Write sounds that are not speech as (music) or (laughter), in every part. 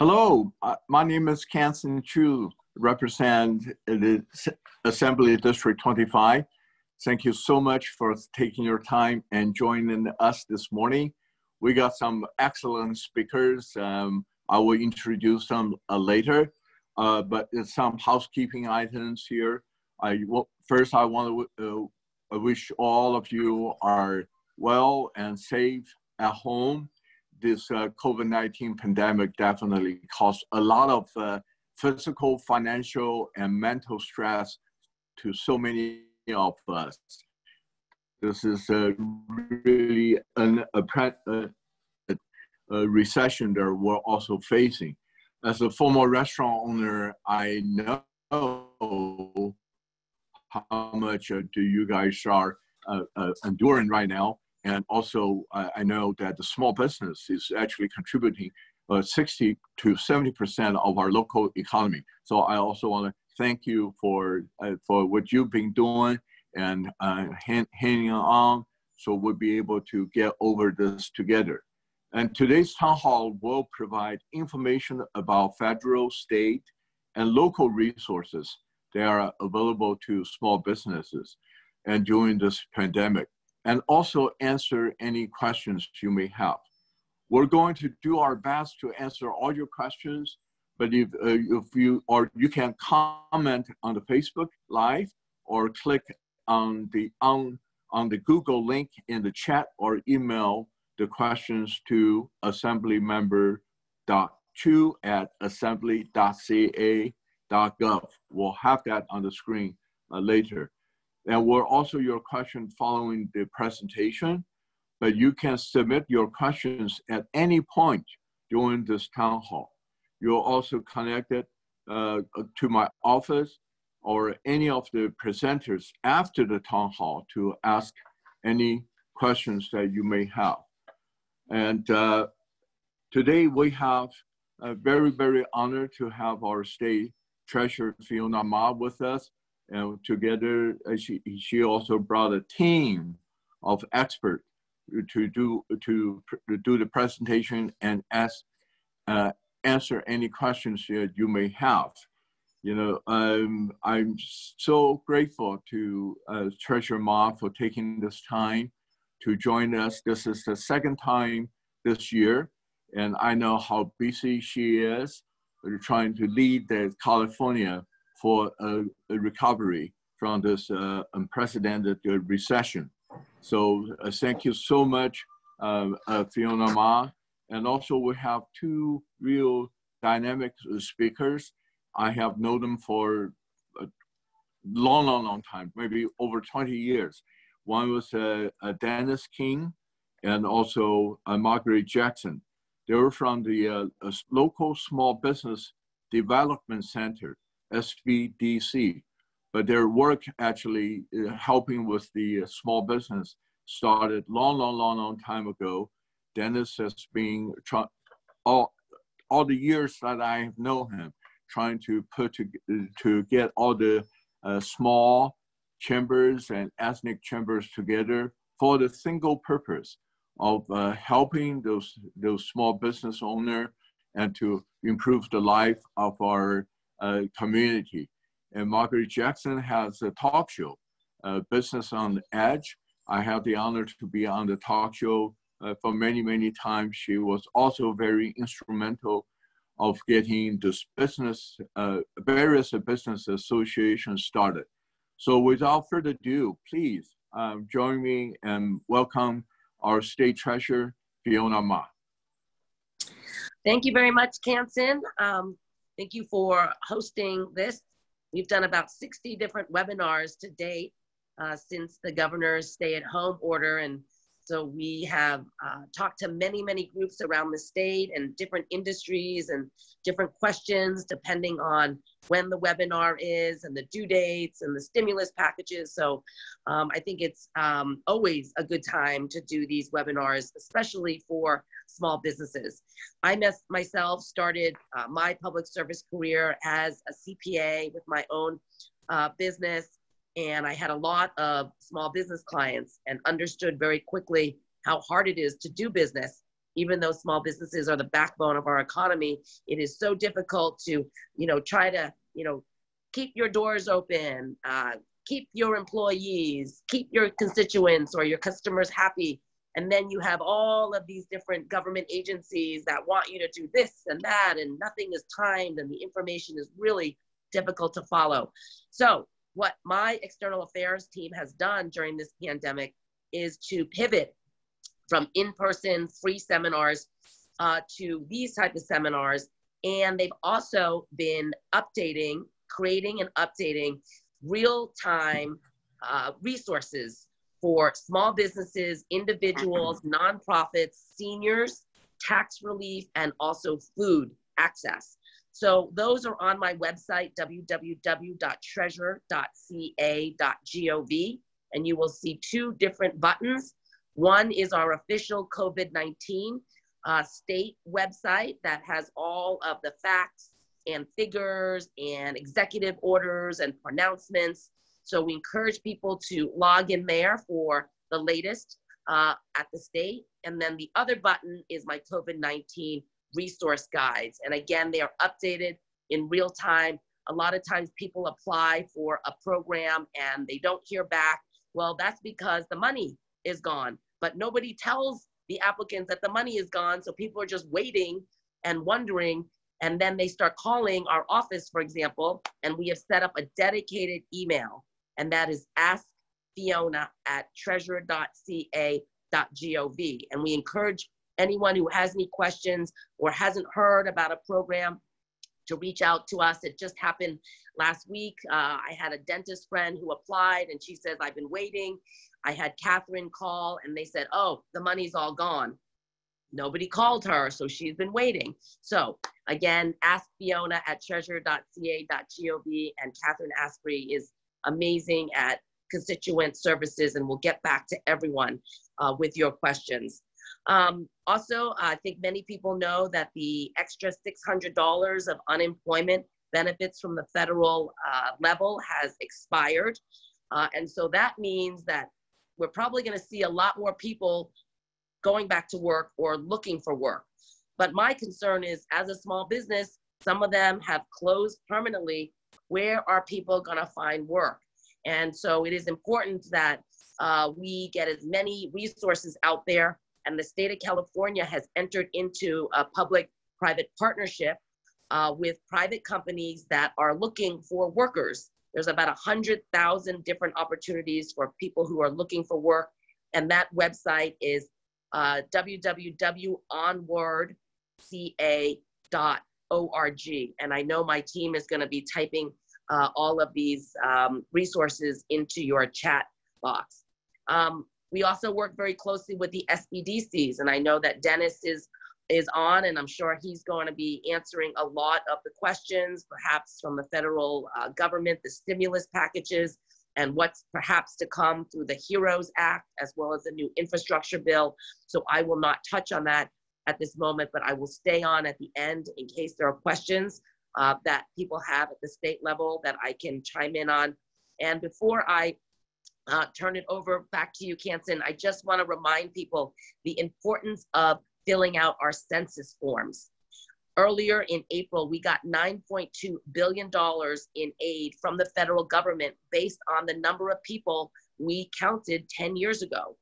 Hello, uh, my name is Kansen Chu, represent the Assembly District 25. Thank you so much for taking your time and joining us this morning. We got some excellent speakers. Um, I will introduce them uh, later, uh, but some housekeeping items here. I first I want to uh, wish all of you are well and safe at home this uh, COVID-19 pandemic definitely caused a lot of uh, physical, financial, and mental stress to so many of us. This is uh, really an, a, a, a, recession that we're also facing. As a former restaurant owner, I know how much uh, do you guys are uh, uh, enduring right now and also, uh, I know that the small business is actually contributing uh, 60 to 70% of our local economy. So I also want to thank you for, uh, for what you've been doing and uh, hand, hanging on so we'll be able to get over this together. And today's town hall will provide information about federal, state, and local resources that are available to small businesses and during this pandemic and also answer any questions you may have. We're going to do our best to answer all your questions, but if, uh, if you, or you can comment on the Facebook Live or click on the, on, on the Google link in the chat or email the questions to assemblymember.chu at assembly.ca.gov. We'll have that on the screen uh, later and we're also your question following the presentation, but you can submit your questions at any point during this town hall. You're also connected uh, to my office or any of the presenters after the town hall to ask any questions that you may have. And uh, today we have a very, very honored to have our state treasurer Fiona Ma with us and together uh, she, she also brought a team of experts to do to, to do the presentation and ask uh, answer any questions that you may have. You know, um, I'm so grateful to uh, Treasurer Ma for taking this time to join us. This is the second time this year, and I know how busy she is trying to lead the California for a, a recovery from this uh, unprecedented uh, recession. So uh, thank you so much, um, uh, Fiona Ma. And also we have two real dynamic speakers. I have known them for a long, long, long time, maybe over 20 years. One was uh, Dennis King and also uh, Margaret Jackson. They were from the local small business development center SBDC, but their work actually uh, helping with the uh, small business started long, long, long, long time ago. Dennis has been trying all all the years that I know him, trying to put to to get all the uh, small chambers and ethnic chambers together for the single purpose of uh, helping those those small business owner and to improve the life of our community. And Margaret Jackson has a talk show, uh, Business on the Edge. I have the honor to be on the talk show uh, for many, many times. She was also very instrumental of getting this business, uh, various business associations started. So without further ado, please um, join me and welcome our state treasurer, Fiona Ma. Thank you very much, Kansen. Um, Thank you for hosting this. We've done about 60 different webinars to date uh, since the governor's stay at home order. And so we have uh, talked to many, many groups around the state and different industries and different questions depending on when the webinar is and the due dates and the stimulus packages. So um, I think it's um, always a good time to do these webinars, especially for small businesses. I myself started uh, my public service career as a CPA with my own uh, business, and I had a lot of small business clients and understood very quickly how hard it is to do business even though small businesses are the backbone of our economy, it is so difficult to, you know, try to, you know, keep your doors open, uh, keep your employees, keep your constituents or your customers happy. And then you have all of these different government agencies that want you to do this and that, and nothing is timed, and the information is really difficult to follow. So, what my external affairs team has done during this pandemic is to pivot from in-person free seminars uh, to these type of seminars. And they've also been updating creating and updating real-time uh, resources for small businesses individuals nonprofits seniors tax relief and also food access so those are on my website www.treasurer.ca.gov and you will see two different buttons one is our official COVID 19 uh, state website that has all of the facts and figures and executive orders and pronouncements. So we encourage people to log in there for the latest uh, at the state. And then the other button is my COVID 19 resource guides. And again, they are updated in real time. A lot of times people apply for a program and they don't hear back. Well, that's because the money is gone but nobody tells the applicants that the money is gone. So people are just waiting and wondering. And then they start calling our office, for example, and we have set up a dedicated email, and that is ask Fiona at treasurer.ca.gov. And we encourage anyone who has any questions or hasn't heard about a program to reach out to us. It just happened last week. Uh, I had a dentist friend who applied and she says, I've been waiting. I had Catherine call and they said, oh, the money's all gone. Nobody called her, so she's been waiting. So again, ask Fiona at treasurer.ca.gov and Catherine Asprey is amazing at constituent services and we'll get back to everyone uh, with your questions. Um, also, I think many people know that the extra $600 of unemployment benefits from the federal uh, level has expired. Uh, and so that means that we're probably going to see a lot more people going back to work or looking for work. But my concern is as a small business, some of them have closed permanently. Where are people going to find work? And so it is important that uh, we get as many resources out there. And the state of California has entered into a public private partnership uh, with private companies that are looking for workers. There's about 100,000 different opportunities for people who are looking for work. And that website is uh, www.onwardca.org. And I know my team is going to be typing uh, all of these um, resources into your chat box. Um, we also work very closely with the SBDCs, and I know that Dennis is is on, and I'm sure he's going to be answering a lot of the questions, perhaps from the federal uh, government, the stimulus packages, and what's perhaps to come through the HEROES Act, as well as the new infrastructure bill. So I will not touch on that at this moment, but I will stay on at the end in case there are questions uh, that people have at the state level that I can chime in on. And before I uh, turn it over back to you, Kansen, I just want to remind people the importance of filling out our census forms. Earlier in April, we got $9.2 billion in aid from the federal government based on the number of people we counted 10 years ago.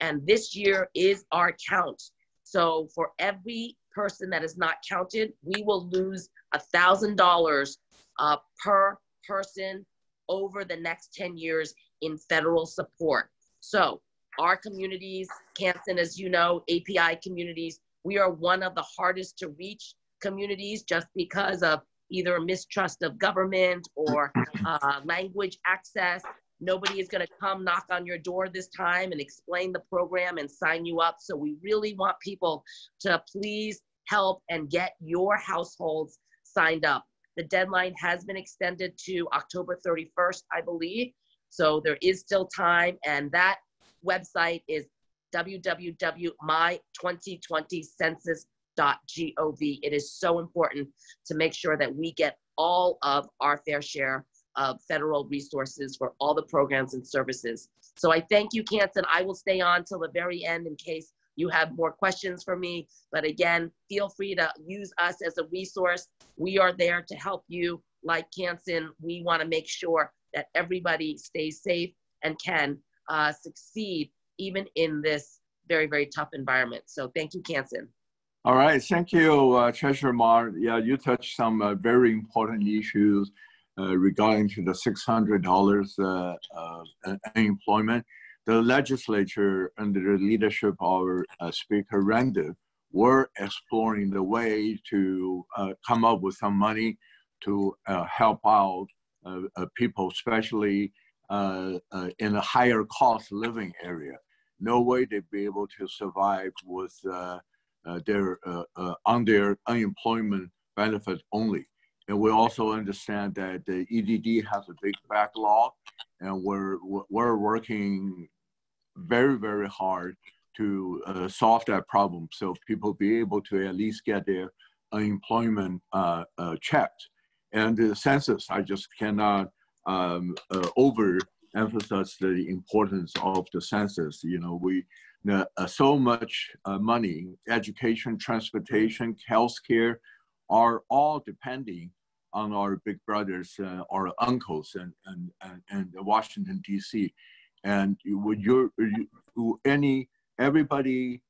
And this year is our count. So for every person that is not counted, we will lose $1,000 uh, per person over the next 10 years in federal support. So our communities, Kansen, as you know, API communities, we are one of the hardest to reach communities just because of either mistrust of government or uh, language access. Nobody is going to come knock on your door this time and explain the program and sign you up. So we really want people to please help and get your households signed up. The deadline has been extended to October 31st, I believe. So there is still time, and that website is www.my2020census.gov. It is so important to make sure that we get all of our fair share of federal resources for all the programs and services. So I thank you, Kansen. I will stay on till the very end in case you have more questions for me. But again, feel free to use us as a resource. We are there to help you. Like Kansen, we want to make sure that everybody stays safe and can uh, succeed even in this very, very tough environment. So thank you, Kansen. All right, thank you, uh, Treasurer Ma. Yeah, you touched some uh, very important issues uh, regarding to the $600 uh, uh, unemployment. The legislature, under the leadership of uh, Speaker Rendon, were exploring the way to come up with some money to help out people, especially in a higher cost living area. No way they'd be able to survive with uh, their uh, uh, on their unemployment benefit only. And we also understand that the EDD has a big backlog, and we're we're working very very hard to uh, solve that problem, so people be able to at least get their unemployment uh, uh, checked. And the census, I just cannot um, overemphasize the importance of the census. You know, we uh, so much uh, money, education, transportation, healthcare, are all depending on our big brothers, uh, our uncles, and and and, and Washington D.C. And would your you, any everybody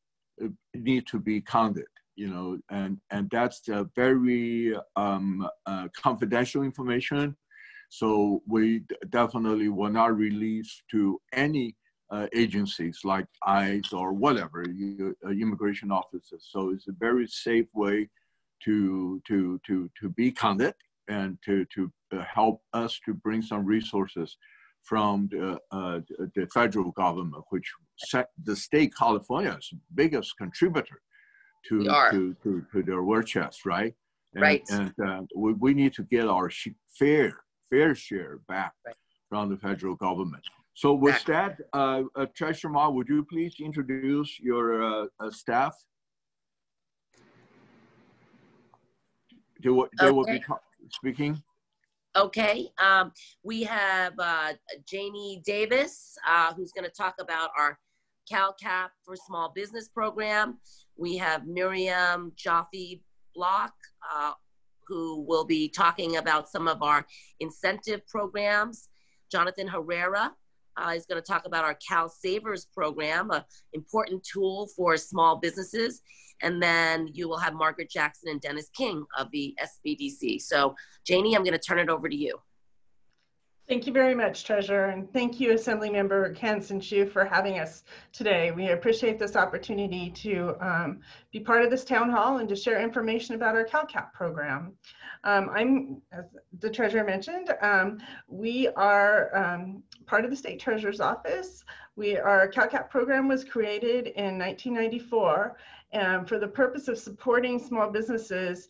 uh, need to be counted, you know, and and that's very um, uh, confidential information. So we definitely will not release to any uh, agencies like ICE or whatever, you, uh, immigration offices. So it's a very safe way to, to, to, to be counted and to, to uh, help us to bring some resources from the, uh, the federal government, which set the state California's biggest contributor to, to, to, to, their war chest, right? And, right. And uh, we, we need to get our fair, fair share back right. from the federal government. So with that, uh, uh, Treasurer Ma, would you please introduce your uh, uh, staff? They will, they okay. will be speaking. Okay, um, we have uh, Janie Davis, uh, who's going to talk about our CalCap for Small Business program. We have Miriam Joffe Block, uh, who will be talking about some of our incentive programs. Jonathan Herrera, uh, he's going to talk about our CalSavers program, an important tool for small businesses. And then you will have Margaret Jackson and Dennis King of the SBDC. So, Janie, I'm going to turn it over to you. Thank you very much, Treasurer, and thank you, Assemblymember Kansen Chu, for having us today. We appreciate this opportunity to um, be part of this town hall and to share information about our CalCap program. Um, I'm, as the treasurer mentioned, um, we are um, part of the state treasurer's office. We, our CalCap program was created in 1994 and for the purpose of supporting small businesses,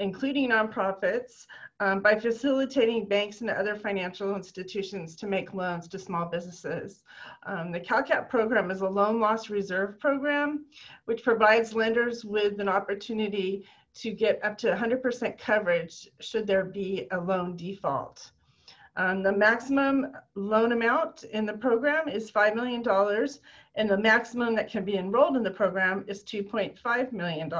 including nonprofits, um, by facilitating banks and other financial institutions to make loans to small businesses. Um, the CalCap program is a loan loss reserve program, which provides lenders with an opportunity to get up to 100% coverage should there be a loan default. Um, the maximum loan amount in the program is $5 million, and the maximum that can be enrolled in the program is $2.5 million.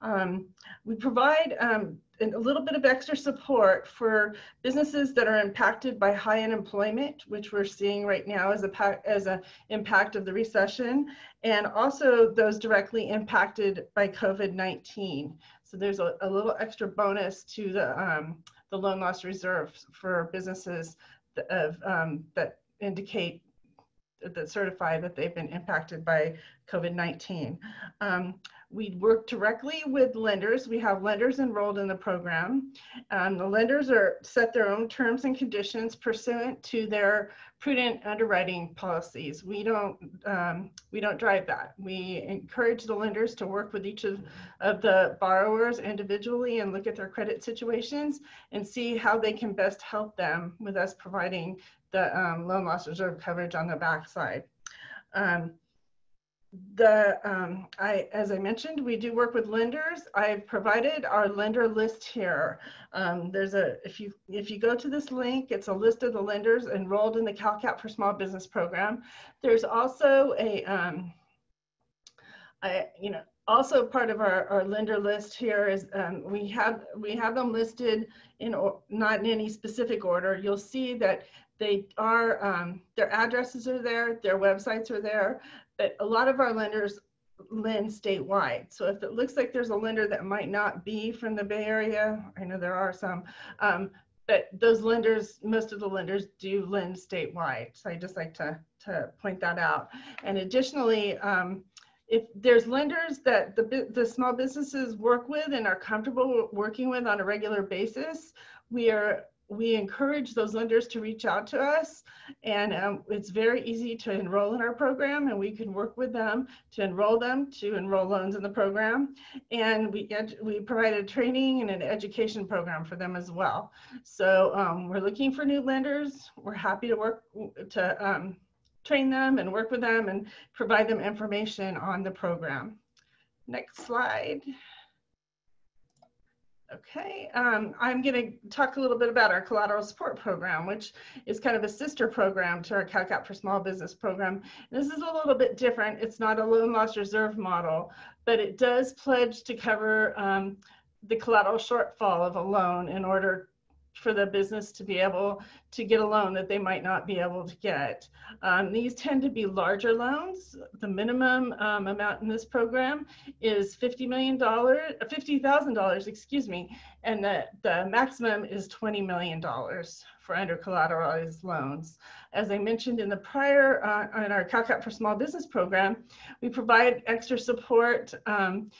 Um, we provide um, a little bit of extra support for businesses that are impacted by high unemployment, which we're seeing right now as a as a impact of the recession, and also those directly impacted by COVID-19. So there's a, a, little extra bonus to the um, the loan loss reserve for businesses that, um, that indicate that certify that they've been impacted by COVID-19. Um, we work directly with lenders. We have lenders enrolled in the program. Um, the lenders are set their own terms and conditions pursuant to their prudent underwriting policies. We don't um, we don't drive that. We encourage the lenders to work with each of, of the borrowers individually and look at their credit situations and see how they can best help them with us providing the um, loan loss reserve coverage on the backside. Um, the um, I as I mentioned, we do work with lenders. I've provided our lender list here. Um, there's a if you if you go to this link, it's a list of the lenders enrolled in the CalCap for Small Business program. There's also a um, I, you know, also part of our, our lender list here is um, we have we have them listed in or, not in any specific order. You'll see that they are um, their addresses are there, their websites are there, but a lot of our lenders lend statewide. So if it looks like there's a lender that might not be from the Bay Area, I know there are some, um, but those lenders, most of the lenders do lend statewide. So I just like to, to point that out. And additionally, um, if there's lenders that the, the small businesses work with and are comfortable working with on a regular basis, we are we encourage those lenders to reach out to us and um, it's very easy to enroll in our program and we can work with them to enroll them to enroll loans in the program and we we provide a training and an education program for them as well so um, we're looking for new lenders we're happy to work to um, train them and work with them and provide them information on the program. Next slide. Okay, um, I'm going to talk a little bit about our collateral support program, which is kind of a sister program to our CalCap for Small Business program. This is a little bit different. It's not a loan loss reserve model, but it does pledge to cover um, the collateral shortfall of a loan in order for the business to be able to get a loan that they might not be able to get. Um, these tend to be larger loans. The minimum um, amount in this program is $50 million, $50,000, excuse me, and the, the maximum is $20 million for under collateralized loans. As I mentioned in the prior, uh, in our CalCap for Small Business program, we provide extra support um,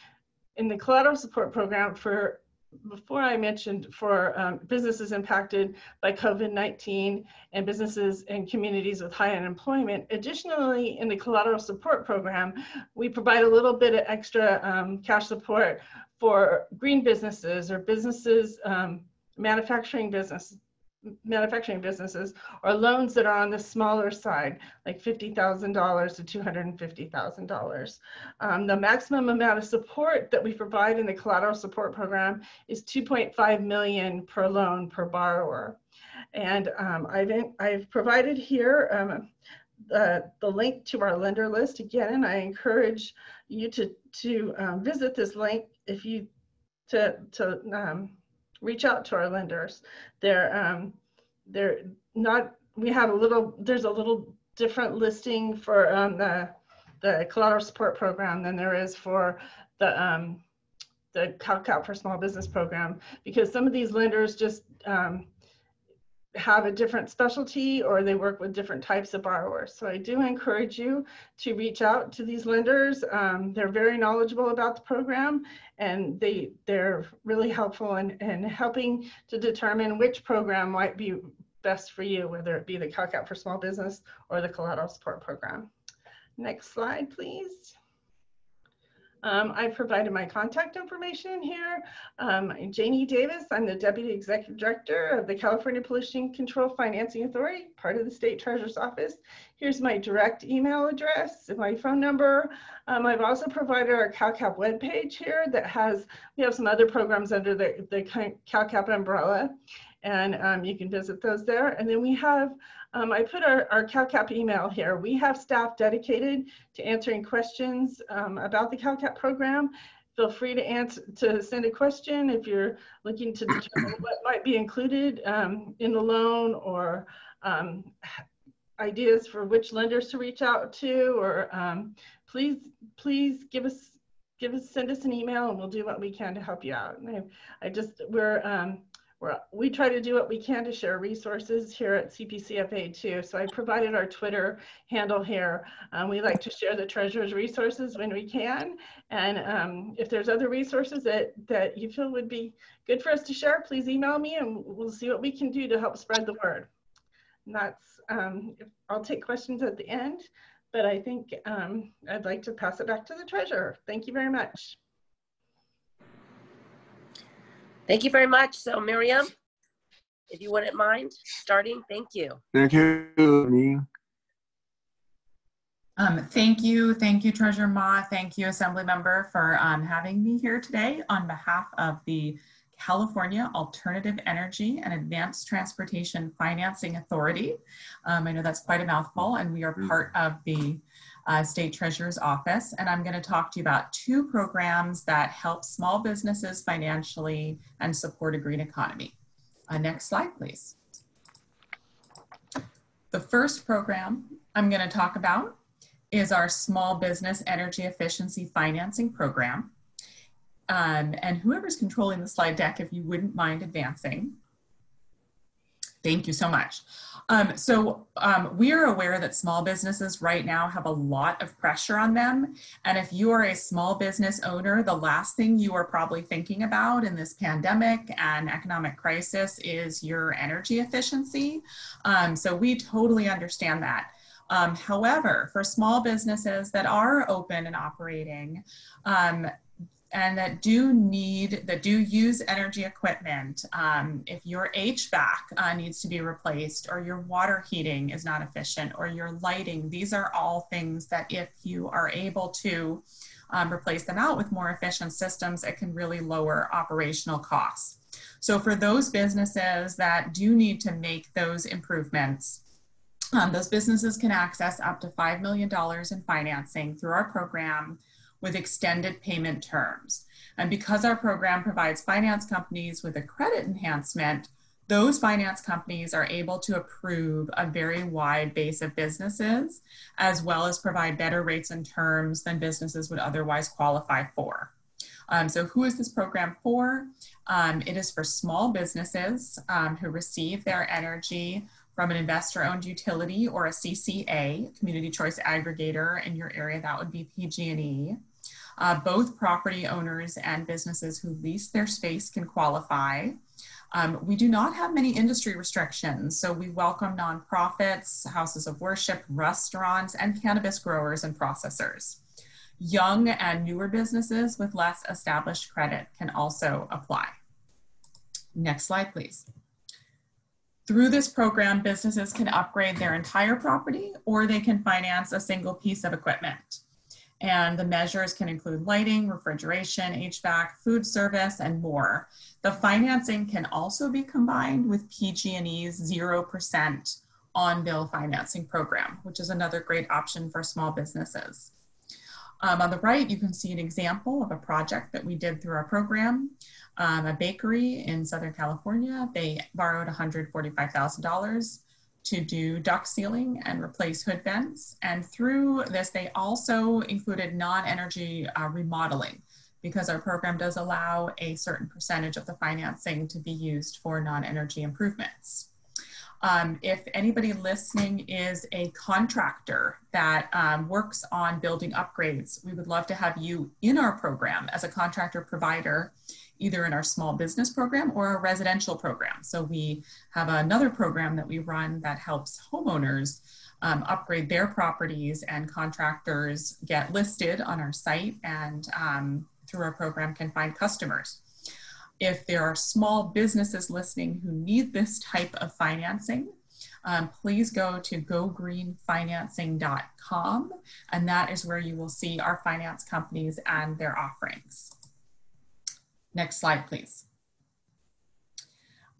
in the collateral support program for before I mentioned for um, businesses impacted by COVID-19 and businesses and communities with high unemployment. Additionally, in the collateral support program, we provide a little bit of extra um, cash support for green businesses or businesses, um, manufacturing business, manufacturing businesses or loans that are on the smaller side, like $50,000 to $250,000. Um, the maximum amount of support that we provide in the collateral support program is 2.5 million per loan per borrower. And um, I've, in, I've provided here um, the, the link to our lender list. Again, And I encourage you to, to um, visit this link if you to, to um, reach out to our lenders. They're um, they're not. We have a little. There's a little different listing for um, the the collateral support program than there is for the um, the CalCap for Small Business program because some of these lenders just um, have a different specialty or they work with different types of borrowers. So I do encourage you to reach out to these lenders. Um, they're very knowledgeable about the program and they, they're really helpful in, in helping to determine which program might be best for you, whether it be the CalCap for Small Business or the Collateral Support Program. Next slide, please. Um, I've provided my contact information here. Um, Janie Davis, I'm the Deputy Executive Director of the California Pollution Control Financing Authority, part of the State Treasurer's Office. Here's my direct email address and my phone number. Um, I've also provided our CalCap webpage here that has, we have some other programs under the, the CalCap umbrella and um, you can visit those there. And then we have, um, I put our, our CalCap email here. We have staff dedicated to answering questions um, about the CalCap program. Feel free to answer to send a question if you're looking to determine (clears throat) what might be included um, in the loan or um, ideas for which lenders to reach out to or um, please please give us give us send us an email and we'll do what we can to help you out. I, I just we're um, we're, we try to do what we can to share resources here at CPCFA too. So I provided our Twitter handle here. Um, we like to share the treasurer's resources when we can. And um, if there's other resources that, that you feel would be good for us to share, please email me and we'll see what we can do to help spread the word. And that's, um, I'll take questions at the end, but I think um, I'd like to pass it back to the treasurer. Thank you very much. Thank you very much. So Miriam, if you wouldn't mind starting, thank you. Thank you. Um, thank you, thank you, Treasurer Ma. Thank you, Assembly Member, for um, having me here today on behalf of the California Alternative Energy and Advanced Transportation Financing Authority. Um, I know that's quite a mouthful, and we are part of the uh, State Treasurer's Office, and I'm going to talk to you about two programs that help small businesses financially and support a green economy. Uh, next slide, please. The first program I'm going to talk about is our Small Business Energy Efficiency Financing Program. Um, and whoever's controlling the slide deck, if you wouldn't mind advancing. Thank you so much. Um, so um, we are aware that small businesses right now have a lot of pressure on them. And if you are a small business owner, the last thing you are probably thinking about in this pandemic and economic crisis is your energy efficiency. Um, so we totally understand that. Um, however, for small businesses that are open and operating, um, and that do need, that do use energy equipment, um, if your HVAC uh, needs to be replaced or your water heating is not efficient or your lighting, these are all things that if you are able to um, replace them out with more efficient systems, it can really lower operational costs. So for those businesses that do need to make those improvements, um, those businesses can access up to $5 million in financing through our program with extended payment terms. And because our program provides finance companies with a credit enhancement, those finance companies are able to approve a very wide base of businesses, as well as provide better rates and terms than businesses would otherwise qualify for. Um, so who is this program for? Um, it is for small businesses um, who receive their energy from an investor owned utility or a CCA, community choice aggregator in your area, that would be PG&E. Uh, both property owners and businesses who lease their space can qualify. Um, we do not have many industry restrictions, so we welcome nonprofits, houses of worship, restaurants, and cannabis growers and processors. Young and newer businesses with less established credit can also apply. Next slide, please. Through this program, businesses can upgrade their entire property or they can finance a single piece of equipment. And the measures can include lighting, refrigeration, HVAC, food service, and more. The financing can also be combined with PG&E's 0% on-bill financing program, which is another great option for small businesses. Um, on the right, you can see an example of a project that we did through our program. Um, a bakery in Southern California, they borrowed $145,000 to do duct sealing and replace hood vents. And through this, they also included non-energy uh, remodeling because our program does allow a certain percentage of the financing to be used for non-energy improvements. Um, if anybody listening is a contractor that um, works on building upgrades, we would love to have you in our program as a contractor provider either in our small business program or a residential program. So we have another program that we run that helps homeowners um, upgrade their properties and contractors get listed on our site and um, through our program can find customers. If there are small businesses listening who need this type of financing, um, please go to gogreenfinancing.com and that is where you will see our finance companies and their offerings. Next slide, please.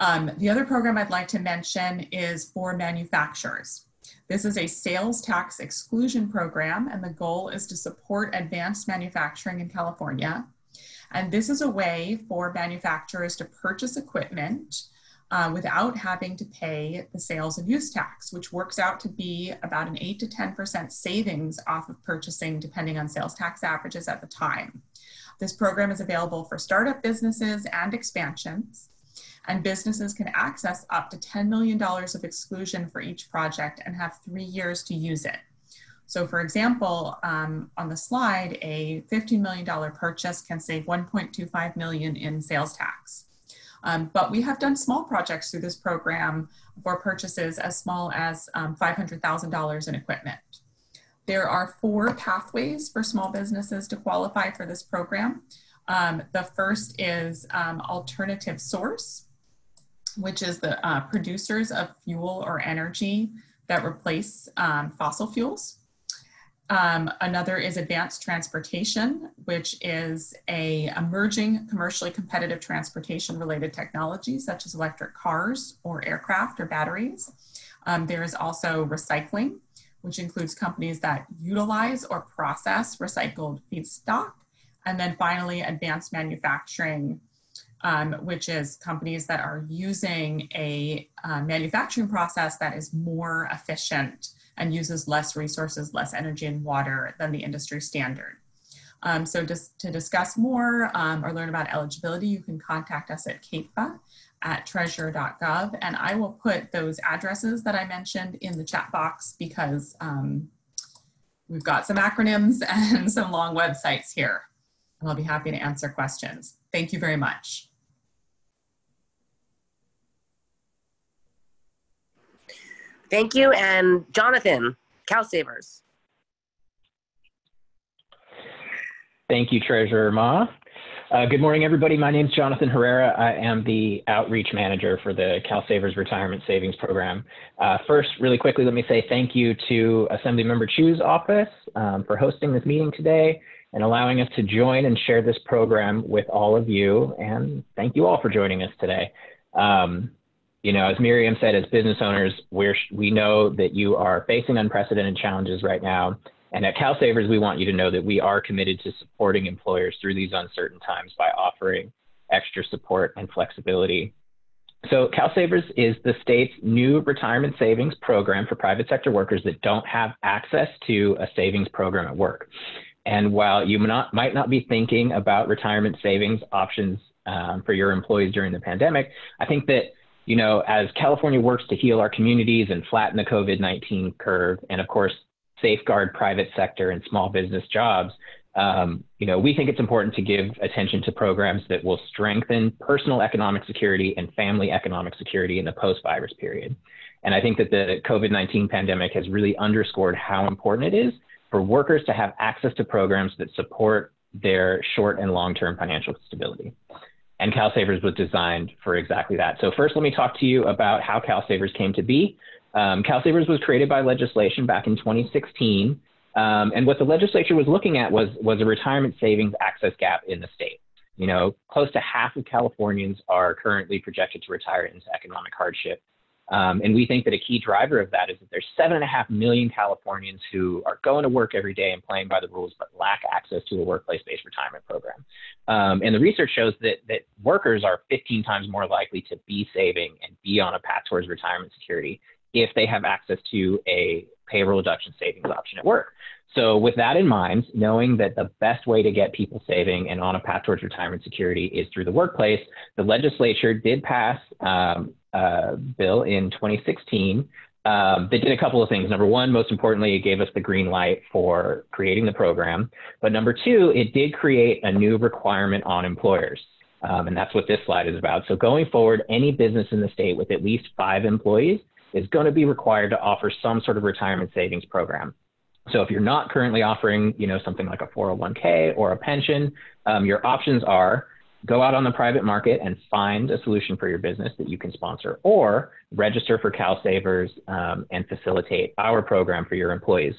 Um, the other program I'd like to mention is for manufacturers. This is a sales tax exclusion program, and the goal is to support advanced manufacturing in California. And this is a way for manufacturers to purchase equipment uh, without having to pay the sales and use tax, which works out to be about an 8 to 10% savings off of purchasing, depending on sales tax averages at the time. This program is available for startup businesses and expansions, and businesses can access up to $10 million of exclusion for each project and have three years to use it. So for example, um, on the slide, a $15 million purchase can save 1.25 million in sales tax. Um, but we have done small projects through this program for purchases as small as um, $500,000 in equipment. There are four pathways for small businesses to qualify for this program. Um, the first is um, alternative source, which is the uh, producers of fuel or energy that replace um, fossil fuels. Um, another is advanced transportation, which is a emerging commercially competitive transportation related technology, such as electric cars or aircraft or batteries. Um, there is also recycling, which includes companies that utilize or process recycled feedstock. And then finally, advanced manufacturing, um, which is companies that are using a uh, manufacturing process that is more efficient and uses less resources, less energy and water than the industry standard. Um, so just to discuss more um, or learn about eligibility, you can contact us at CAPA at treasurer.gov. And I will put those addresses that I mentioned in the chat box because um, we've got some acronyms (laughs) and some long websites here. And I'll be happy to answer questions. Thank you very much. Thank you. And Jonathan, CalSavers. Thank you, Treasurer Ma. Uh, good morning, everybody. My name is Jonathan Herrera. I am the outreach manager for the CalSavers Retirement Savings Program. Uh, first, really quickly, let me say thank you to Assemblymember Chu's office um, for hosting this meeting today and allowing us to join and share this program with all of you. And thank you all for joining us today. Um, you know, as Miriam said, as business owners, we're, we know that you are facing unprecedented challenges right now. And at CalSavers, we want you to know that we are committed to supporting employers through these uncertain times by offering extra support and flexibility. So CalSavers is the state's new retirement savings program for private sector workers that don't have access to a savings program at work. And while you not, might not be thinking about retirement savings options um, for your employees during the pandemic, I think that you know, as California works to heal our communities and flatten the COVID 19 curve, and of course, safeguard private sector and small business jobs, um, you know, we think it's important to give attention to programs that will strengthen personal economic security and family economic security in the post-virus period. And I think that the COVID-19 pandemic has really underscored how important it is for workers to have access to programs that support their short and long-term financial stability. And CalSavers was designed for exactly that. So first, let me talk to you about how CalSavers came to be. Um, CalSavers was created by legislation back in 2016. Um, and what the legislature was looking at was, was a retirement savings access gap in the state. You know, close to half of Californians are currently projected to retire into economic hardship. Um, and we think that a key driver of that is that there's seven and a half million Californians who are going to work every day and playing by the rules, but lack access to a workplace-based retirement program. Um, and the research shows that that workers are 15 times more likely to be saving and be on a path towards retirement security if they have access to a payroll deduction savings option at work. So, with that in mind, knowing that the best way to get people saving and on a path towards retirement security is through the workplace, the legislature did pass um, a bill in 2016 um, they did a couple of things. Number one, most importantly, it gave us the green light for creating the program. But number two, it did create a new requirement on employers. Um, and that's what this slide is about. So going forward, any business in the state with at least five employees is going to be required to offer some sort of retirement savings program. So if you're not currently offering, you know, something like a 401k or a pension, um, your options are go out on the private market and find a solution for your business that you can sponsor, or register for CalSavers um, and facilitate our program for your employees.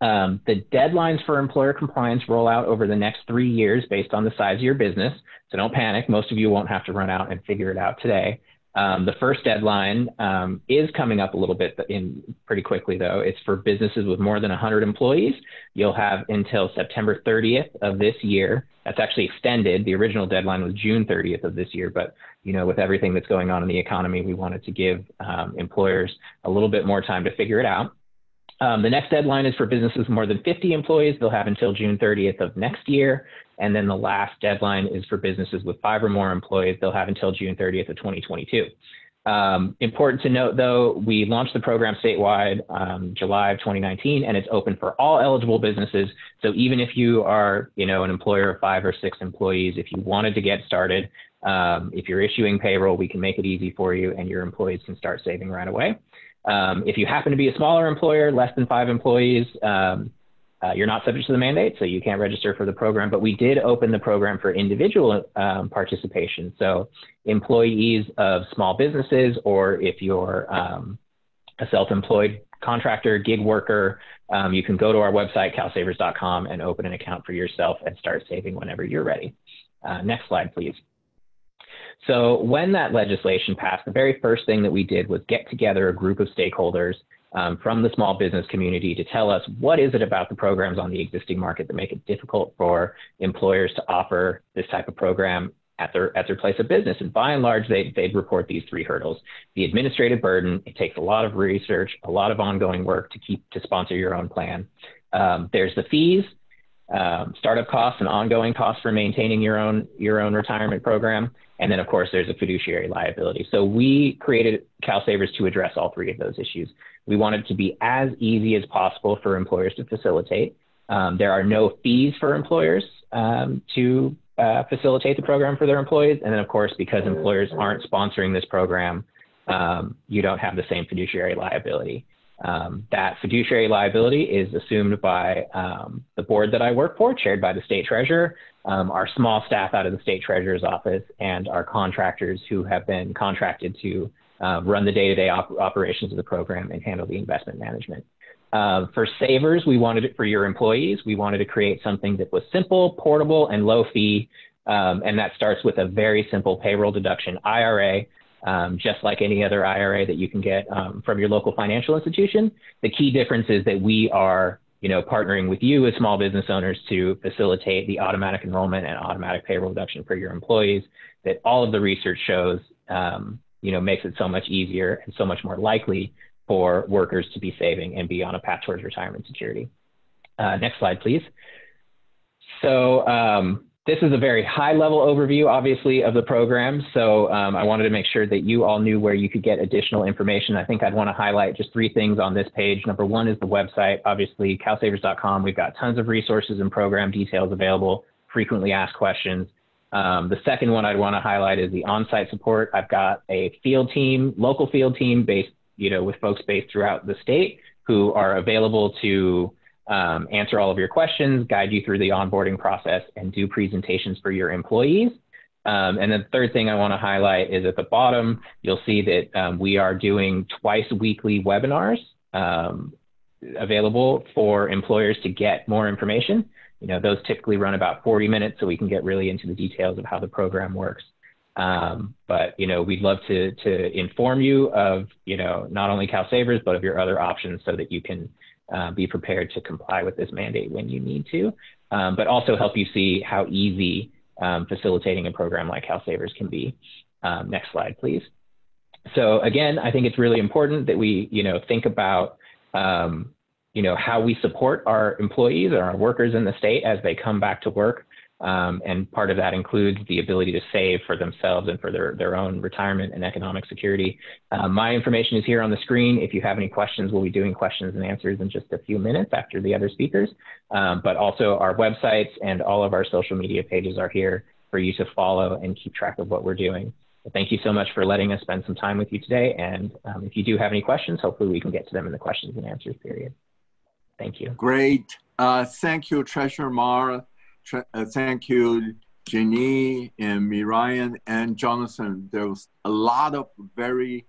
Um, the deadlines for employer compliance roll out over the next three years based on the size of your business. So don't panic. Most of you won't have to run out and figure it out today. Um, the first deadline um, is coming up a little bit in pretty quickly, though. It's for businesses with more than 100 employees. You'll have until September 30th of this year. That's actually extended. The original deadline was June 30th of this year, but you know, with everything that's going on in the economy, we wanted to give um, employers a little bit more time to figure it out. Um, the next deadline is for businesses with more than 50 employees. They'll have until June 30th of next year. And then the last deadline is for businesses with five or more employees. They'll have until June 30th of 2022. Um, important to note, though, we launched the program statewide um, July of 2019, and it's open for all eligible businesses. So even if you are, you know, an employer of five or six employees, if you wanted to get started, um, if you're issuing payroll, we can make it easy for you, and your employees can start saving right away. Um, if you happen to be a smaller employer, less than five employees, um, uh, you're not subject to the mandate, so you can't register for the program. But we did open the program for individual um, participation. So employees of small businesses, or if you're um, a self-employed contractor, gig worker, um, you can go to our website, calsavers.com, and open an account for yourself and start saving whenever you're ready. Uh, next slide, please. So when that legislation passed, the very first thing that we did was get together a group of stakeholders um, from the small business community to tell us what is it about the programs on the existing market that make it difficult for employers to offer this type of program at their at their place of business. And by and large, they they'd report these three hurdles: the administrative burden. It takes a lot of research, a lot of ongoing work to keep to sponsor your own plan. Um, there's the fees, um, startup costs, and ongoing costs for maintaining your own your own retirement program. And then, of course, there's a fiduciary liability. So we created CalSavers to address all three of those issues. We wanted it to be as easy as possible for employers to facilitate. Um, there are no fees for employers um, to uh, facilitate the program for their employees. And then, of course, because employers aren't sponsoring this program, um, you don't have the same fiduciary liability. Um, that fiduciary liability is assumed by um, the board that I work for, chaired by the state treasurer, um, our small staff out of the state treasurer's office, and our contractors who have been contracted to uh, run the day-to-day op operations of the program and handle the investment management. Uh, for savers, we wanted it for your employees. We wanted to create something that was simple, portable, and low fee. Um, and that starts with a very simple payroll deduction IRA, um, just like any other IRA that you can get um, from your local financial institution. The key difference is that we are you know, partnering with you as small business owners to facilitate the automatic enrollment and automatic payroll deduction for your employees that all of the research shows, um, you know, makes it so much easier and so much more likely for workers to be saving and be on a path towards retirement security. Uh, next slide, please. So um, this is a very high level overview, obviously, of the program. So um, I wanted to make sure that you all knew where you could get additional information. I think I'd want to highlight just three things on this page. Number one is the website, obviously, calsavers.com. We've got tons of resources and program details available, frequently asked questions. Um, the second one I'd want to highlight is the on-site support. I've got a field team, local field team based you know, with folks based throughout the state who are available to um, answer all of your questions, guide you through the onboarding process, and do presentations for your employees. Um, and the third thing I want to highlight is at the bottom, you'll see that um, we are doing twice weekly webinars um, available for employers to get more information. You know, those typically run about 40 minutes, so we can get really into the details of how the program works. Um, but you know, we'd love to to inform you of you know not only CalSavers but of your other options so that you can uh, be prepared to comply with this mandate when you need to, um, but also help you see how easy um, facilitating a program like CalSavers can be. Um, next slide, please. So again, I think it's really important that we you know think about um, you know how we support our employees or our workers in the state as they come back to work. Um, and part of that includes the ability to save for themselves and for their, their own retirement and economic security. Uh, my information is here on the screen. If you have any questions, we'll be doing questions and answers in just a few minutes after the other speakers. Um, but also our websites and all of our social media pages are here for you to follow and keep track of what we're doing. thank you so much for letting us spend some time with you today. And um, if you do have any questions, hopefully we can get to them in the questions and answers period. Thank you. Great. Uh, thank you, Treasurer Mara uh, thank you, Jenny and Miriam and Jonathan. There was a lot of very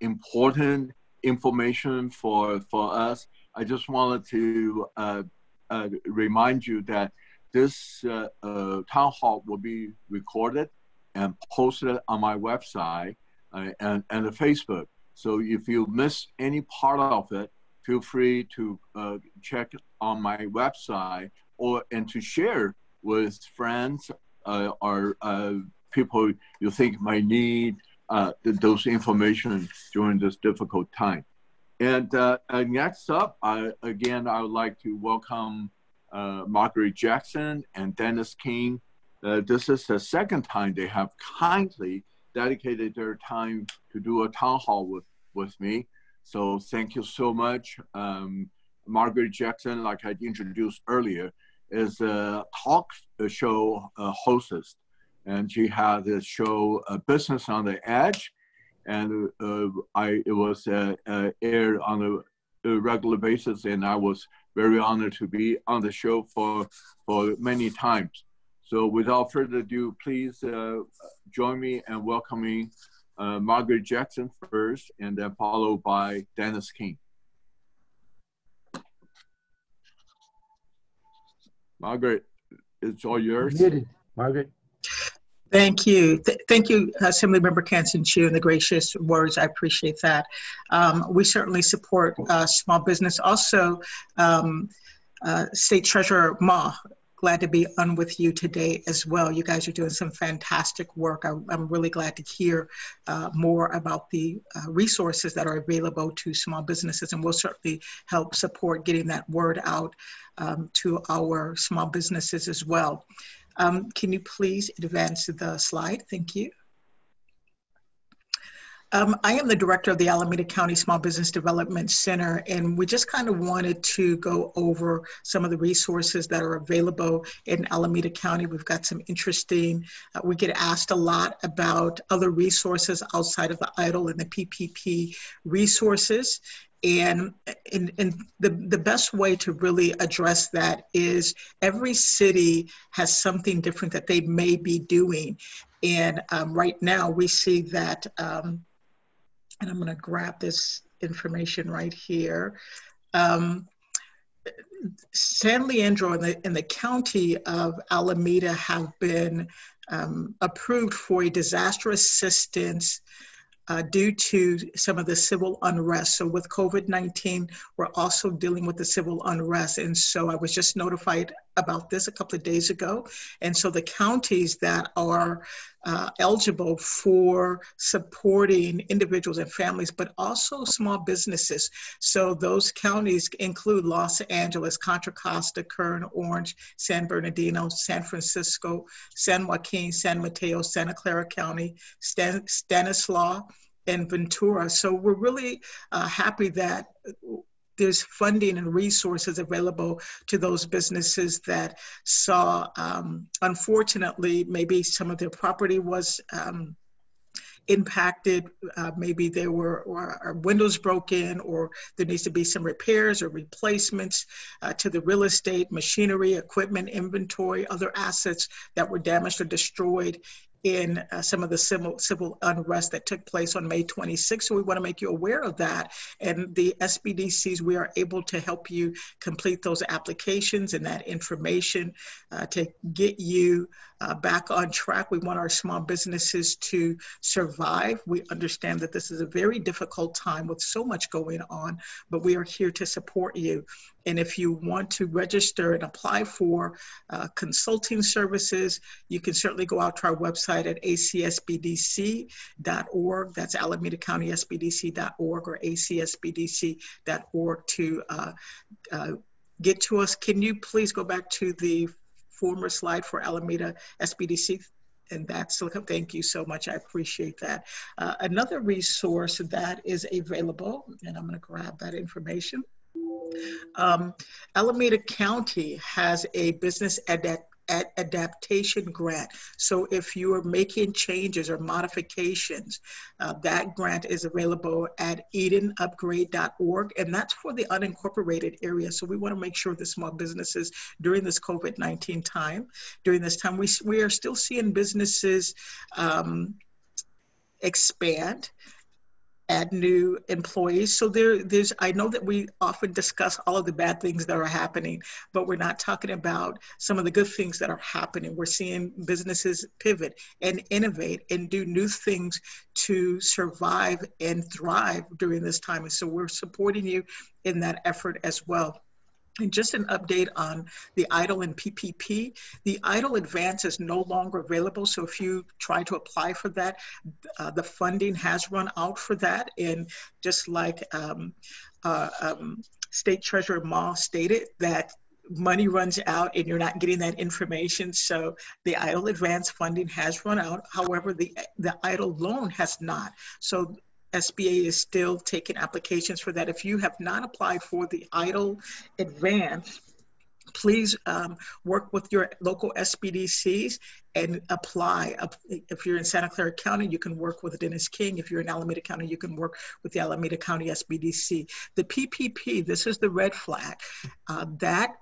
important information for, for us. I just wanted to uh, uh, remind you that this uh, uh, town hall will be recorded and posted on my website uh, and, and Facebook. So if you miss any part of it, feel free to check on my website or and to share with friends uh, or uh, people you think might need uh, those information during this difficult time. And uh, next up, I, again, I would like to welcome uh, Margaret Jackson and Dennis King. Uh, this is the second time they have kindly dedicated their time to do a town hall with, with me. So thank you so much. Um, Margaret Jackson, like I introduced earlier, is a talk show uh, hostess, and she had this show uh, Business on the Edge, and uh, I it was uh, uh, aired on a, regular basis, and I was very honored to be on the show for for many times. So without further ado, please uh, join me in welcoming Margaret Jackson first, and then followed by Dennis King. Margaret, it's all yours. Muted, Margaret. Thank you. Th thank you, Assembly Member Kansen Chu, and the gracious words. I appreciate that. Um, we certainly support uh, small business. Also, um, uh, State Treasurer Ma, glad to be on with you today as well. You guys are doing some fantastic work. I, am really glad to hear uh, more about the uh, resources that are available to small businesses, and we'll certainly help support getting that word out um, to our small businesses as well. Um, can you please advance the slide? Thank you. Um, I am the director of the Alameda County Small Business Development Center, and we just kind of wanted to go over some of the resources that are available in Alameda County. We've got some interesting, uh, we get asked a lot about other resources outside of the EIDL and the PPP resources. And, and, and the, the best way to really address that is every city has something different that they may be doing. And um, right now we see that, um, and I'm going to grab this information right here. Um, San Leandro and the, and the county of Alameda have been um, approved for a disaster assistance uh, due to some of the civil unrest. So with COVID-19, we're also dealing with the civil unrest. And so I was just notified about this a couple of days ago. And so the counties that are uh, eligible for supporting individuals and families, but also small businesses. So those counties include Los Angeles, Contra Costa, Kern, Orange, San Bernardino, San Francisco, San Joaquin, San Mateo, Santa Clara County, Stan- Stanislaus, and Ventura. So we're really uh, happy that there's funding and resources available to those businesses that saw, um, unfortunately, maybe some of their property was um, impacted. Uh, maybe there were or, windows broken, or there needs to be some repairs or replacements uh, to the real estate, machinery, equipment, inventory, other assets that were damaged or destroyed in uh, some of the civil, civil unrest that took place on May 26th. So we want to make you aware of that. And the SBDCs, we are able to help you complete those applications and that information uh, to get you uh, back on track. We want our small businesses to survive. We understand that this is a very difficult time with so much going on, but we are here to support you. And if you want to register and apply for uh, consulting services, you can certainly go out to our website at acsbdc.org. That's Alameda County SBDC.org or acsbdc.org to uh, uh, get to us. Can you please go back to the former slide for Alameda SBDC and that's thank you so much i appreciate that uh, another resource that is available and i'm going to grab that information um, alameda county has a business ed- adaptation grant. So if you are making changes or modifications, uh, that grant is available at edenupgrade.org, and that's for the unincorporated area. So we want to make sure the small businesses during this COVID-19 time, during this time, we, we are still seeing businesses um, expand add new employees. So there, there's, I know that we often discuss all of the bad things that are happening, but we're not talking about some of the good things that are happening. We're seeing businesses pivot and innovate and do new things to survive and thrive during this time. And so we're supporting you in that effort as well. And just an update on the EIDL and PPP. The EIDL advance is no longer available. So if you try to apply for that, uh, the funding has run out for that. And just like um, uh, um, State Treasurer Ma stated, that money runs out and you're not getting that information. So the EIDL advance funding has run out. However, the, the EIDL loan has not. So SBA is still taking applications for that. If you have not applied for the EIDL advance, please um, work with your local SBDCs and apply. If you're in Santa Clara County, you can work with Dennis King. If you're in Alameda County, you can work with the Alameda County SBDC. The PPP, this is the red flag. Uh, that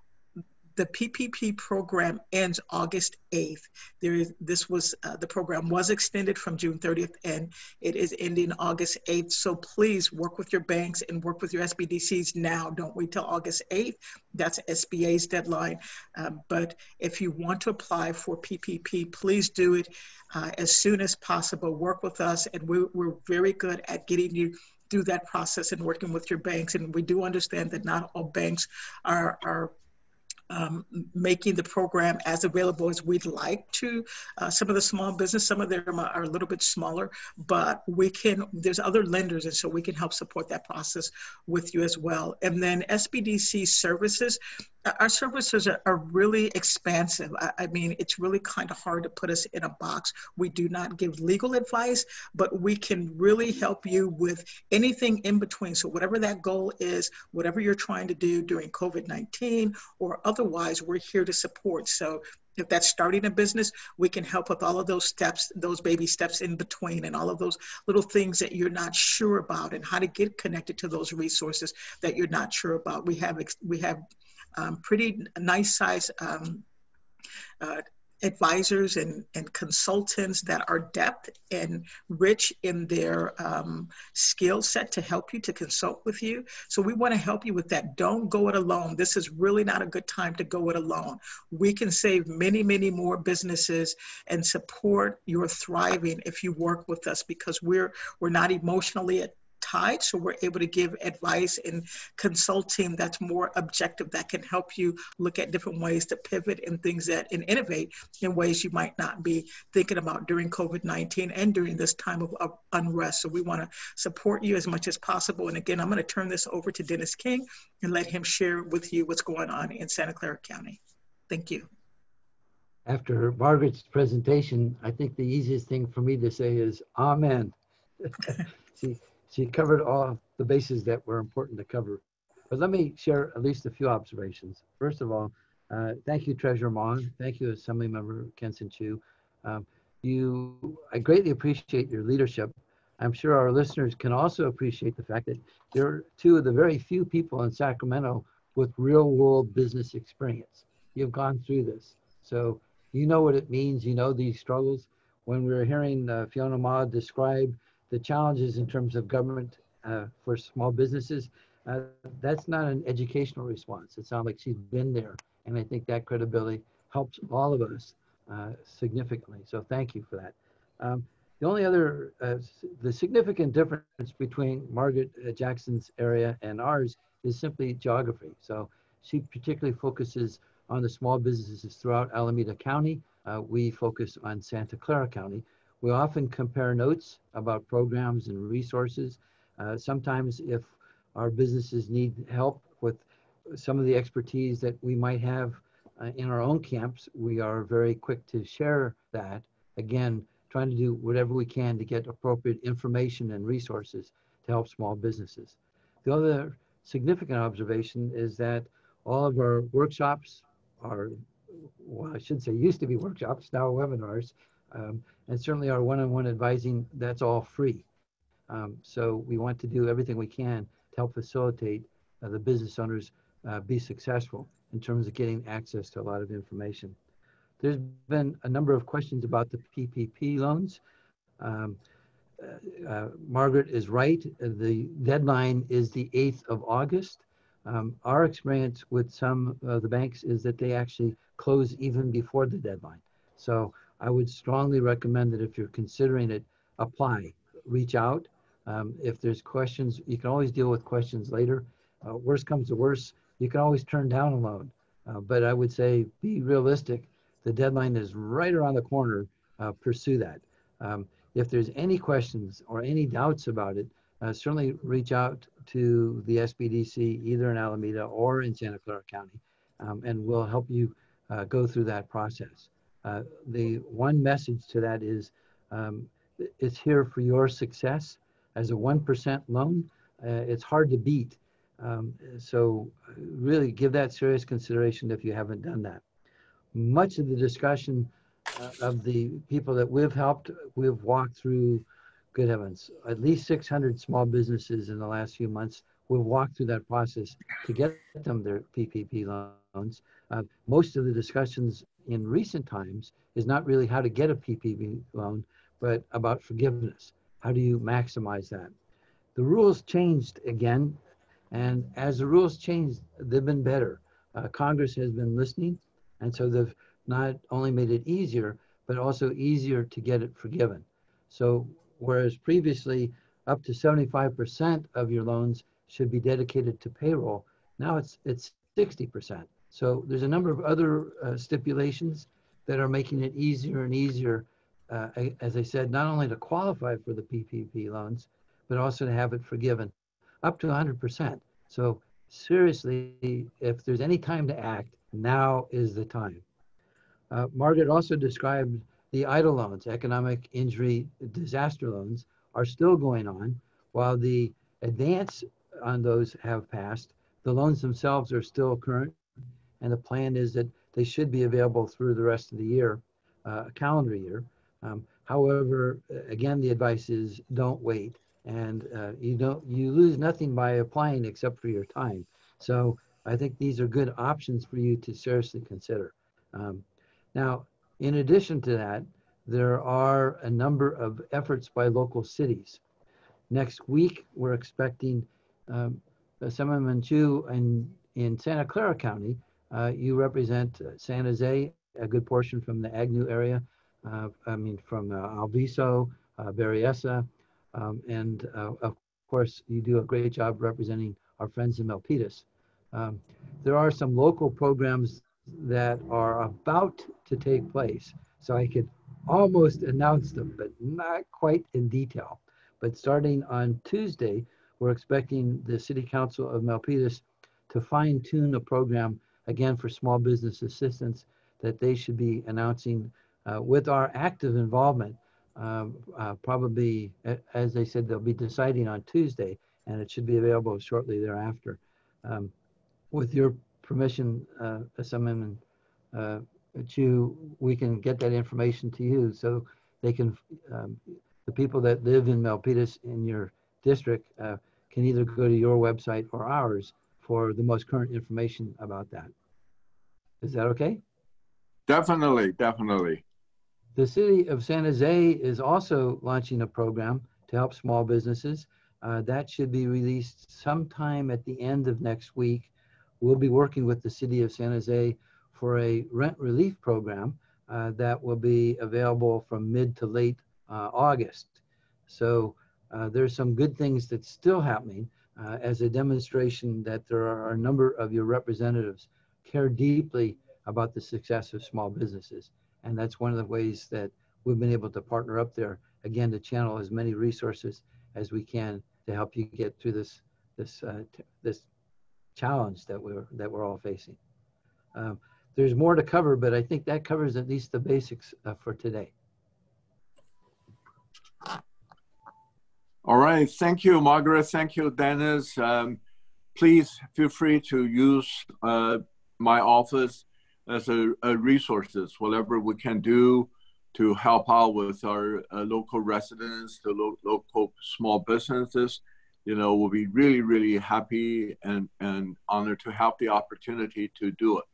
the PPP program ends August 8th. There is, this was, uh, the program was extended from June 30th and it is ending August 8th. So please work with your banks and work with your SBDCs now. Don't wait till August 8th. That's SBA's deadline. Um, but if you want to apply for PPP, please do it uh, as soon as possible. Work with us and we, we're very good at getting you through that process and working with your banks. And we do understand that not all banks are, are um, making the program as available as we'd like to. Uh, some of the small business, some of them are a little bit smaller, but we can, there's other lenders, and so we can help support that process with you as well. And then SBDC services, our services are, are really expansive. I, I, mean, it's really kind of hard to put us in a box. We do not give legal advice, but we can really help you with anything in between. So, whatever that goal is, whatever you're trying to do during COVID 19 or otherwise, we're here to support. So, if that's starting a business, we can help with all of those steps, those baby steps in between, and all of those little things that you're not sure about, and how to get connected to those resources that you're not sure about. We have we have um, pretty nice size um, uh, advisors and, and consultants that are depth and rich in their um, skill set to help you to consult with you. So we want to help you with that. Don't go it alone. This is really not a good time to go it alone. We can save many many more businesses and support your thriving if you work with us because we're we're not emotionally tied. So we're able to give advice and consulting that's more objective that can help you look at different ways to pivot and things that and innovate in ways you might not be thinking about during COVID 19 and during this time of, of unrest. So we want to support you as much as possible. And again, I'm going to turn this over to Dennis King and let him share with you what's going on in Santa Clara County. Thank you. After Margaret's presentation, I think the easiest thing for me to say is Amen. (laughs) See, she covered all the bases that were important to cover. But let me share at least a few observations. First of all, uh, thank you, Treasurer Mon. Thank you, Assembly Member Kansen Chu. Um, you, I greatly appreciate your leadership. I'm sure our listeners can also appreciate the fact that you're two of the very few people in Sacramento with real world business experience. You've gone through this. So you know what it means. You know these struggles. When we were hearing uh, Fiona Ma describe the challenges in terms of government uh, for small businesses, uh, that's not an educational response. It sounds like she's been there. And I think that credibility helps all of us uh, significantly. So thank you for that. Um, the only other, uh, the significant difference between Margaret uh, Jackson's area and ours is simply geography. So she particularly focuses on the small businesses throughout Alameda County. Uh, we focus on Santa Clara County, we often compare notes about programs and resources. Uh, sometimes if our businesses need help with some of the expertise that we might have uh, in our own camps, we are very quick to share that. Again, trying to do whatever we can to get appropriate information and resources to help small businesses. The other significant observation is that all of our workshops are, well, I should say used to be workshops, now webinars, um, and certainly our one-on-one advising, that's all free. Um, so we want to do everything we can to help facilitate uh, the business owners uh, be successful in terms of getting access to a lot of information. There's been a number of questions about the PPP loans. Um, uh, uh, Margaret is right. The deadline is the 8th of August. Um, our experience with some of the banks is that they actually close even before the deadline. So I would strongly recommend that if you're considering it, apply, reach out. Um, if there's questions, you can always deal with questions later. Uh, worst comes to worst, you can always turn down a loan. Uh, but I would say be realistic. The deadline is right around the corner. Uh, pursue that. Um, if there's any questions or any doubts about it, uh, certainly reach out to the SBDC either in Alameda or in Santa Clara County, um, and we'll help you uh, go through that process. Uh, the one message to that is um, it's here for your success. As a 1% loan, uh, it's hard to beat. Um, so really give that serious consideration if you haven't done that. Much of the discussion uh, of the people that we've helped, we've walked through, good heavens, at least 600 small businesses in the last few months. We've walked through that process to get them their PPP loans. Uh, most of the discussions in recent times is not really how to get a PPP loan, but about forgiveness. How do you maximize that? The rules changed again, and as the rules changed, they've been better. Uh, Congress has been listening, and so they've not only made it easier, but also easier to get it forgiven. So whereas previously up to 75% of your loans should be dedicated to payroll, now it's it's 60%. So there's a number of other uh, stipulations that are making it easier and easier, uh, as I said, not only to qualify for the PPP loans, but also to have it forgiven up to 100%. So seriously, if there's any time to act, now is the time. Uh, Margaret also described the EIDL loans, economic injury disaster loans, are still going on, while the advance on those have passed. The loans themselves are still current, and the plan is that they should be available through the rest of the year, uh, calendar year. Um, however, again, the advice is don't wait, and uh, you don't you lose nothing by applying except for your time. So I think these are good options for you to seriously consider. Um, now, in addition to that, there are a number of efforts by local cities. Next week, we're expecting um, Assemblyman Chu in, in Santa Clara County. Uh, you represent uh, San Jose, a good portion from the Agnew area. Uh, I mean, from Alviso, Berryessa, um, and of course, you do a great job representing our friends in Milpitas. Um, there are some local programs that are about to take place. So I could almost announce them, but not quite in detail. But starting on Tuesday, we're expecting the City Council of Milpitas to fine tune a program again for small business assistance that they should be announcing uh, with our active involvement. Uh, uh, probably, as they said, they'll be deciding on Tuesday, and it should be available shortly thereafter. Um, with your permission, uh, Assemblyman uh, we can get that information to you so they can, um, the people that live in Milpitas in your district uh, can either go to your website or ours for the most current information about that. Is that okay? Definitely, definitely. The city of San Jose is also launching a program to help small businesses. Uh, that should be released sometime at the end of next week. We'll be working with the city of San Jose for a rent relief program uh, that will be available from mid to late uh, August. So uh, there's some good things that's still happening uh, as a demonstration that there are a number of your representatives care deeply about the success of small businesses. And that's one of the ways that we've been able to partner up there, again, to channel as many resources as we can to help you get through this, this, uh, this challenge that we're, that we're all facing. Um, there's more to cover, but I think that covers at least the basics uh, for today. All right, thank you, Margaret. Thank you, Dennis. Um, please feel free to use uh, my office as a, a, resources, whatever we can do to help out with our uh, local residents, the lo local small businesses. You know, we'll be really, really happy and, and honored to have the opportunity to do it.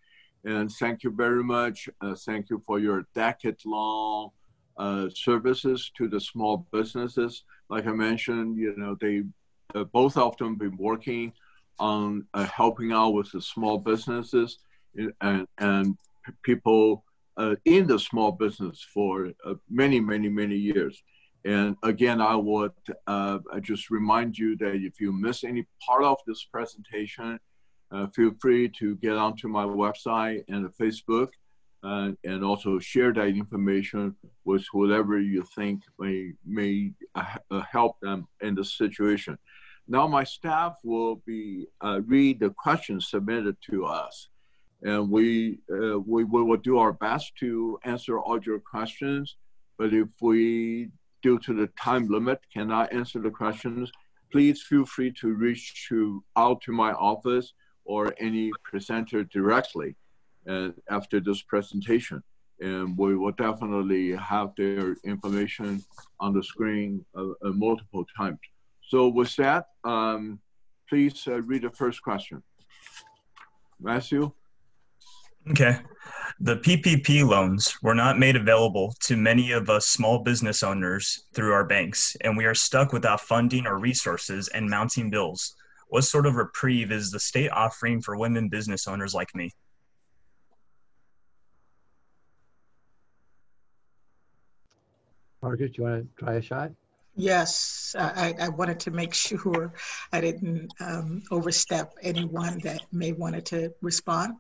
And thank you very much. Uh, thank you for your decade-long uh, services to the small businesses. Like I mentioned, you know, they uh, both of them been working on uh, helping out with the small businesses and, and people uh, in the small business for uh, many, many, many years. And again, I would I just remind you that if you miss any part of this presentation, uh, feel free to get onto my website and Facebook uh, and also share that information with whoever you think may, may uh, help them in the situation. Now my staff will be uh, read the questions submitted to us and we, uh, we, we will do our best to answer all your questions. But if we, due to the time limit, cannot answer the questions, please feel free to reach to, out to my office or any presenter directly uh, after this presentation. And we will definitely have their information on the screen uh, uh, multiple times. So with that, um, please uh, read the first question. Matthew? Okay. The PPP loans were not made available to many of us small business owners through our banks, and we are stuck without funding or resources and mounting bills. What sort of reprieve is the state offering for women business owners like me? Margaret, you want to try a shot? Yes, I, I wanted to make (laughs) sure I didn't um, overstep anyone that may wanted to respond.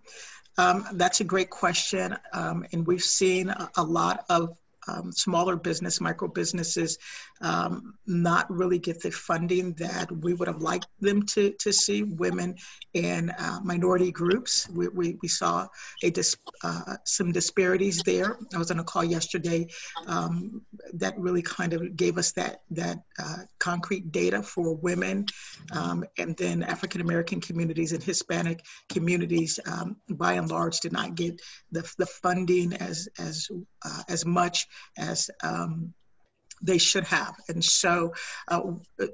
Um, that's a great question, um, and we've seen a, a lot of um, smaller business, micro businesses, um, not really get the funding that we would have liked them to, to see. Women and uh, minority groups, we, we, we saw a dis, uh, some disparities there. I was on a call yesterday um, that really kind of gave us that, that uh, concrete data for women um, and then African American communities and Hispanic communities, um, by and large, did not get the, the funding as, as, uh, as much as um, they should have. And so, uh,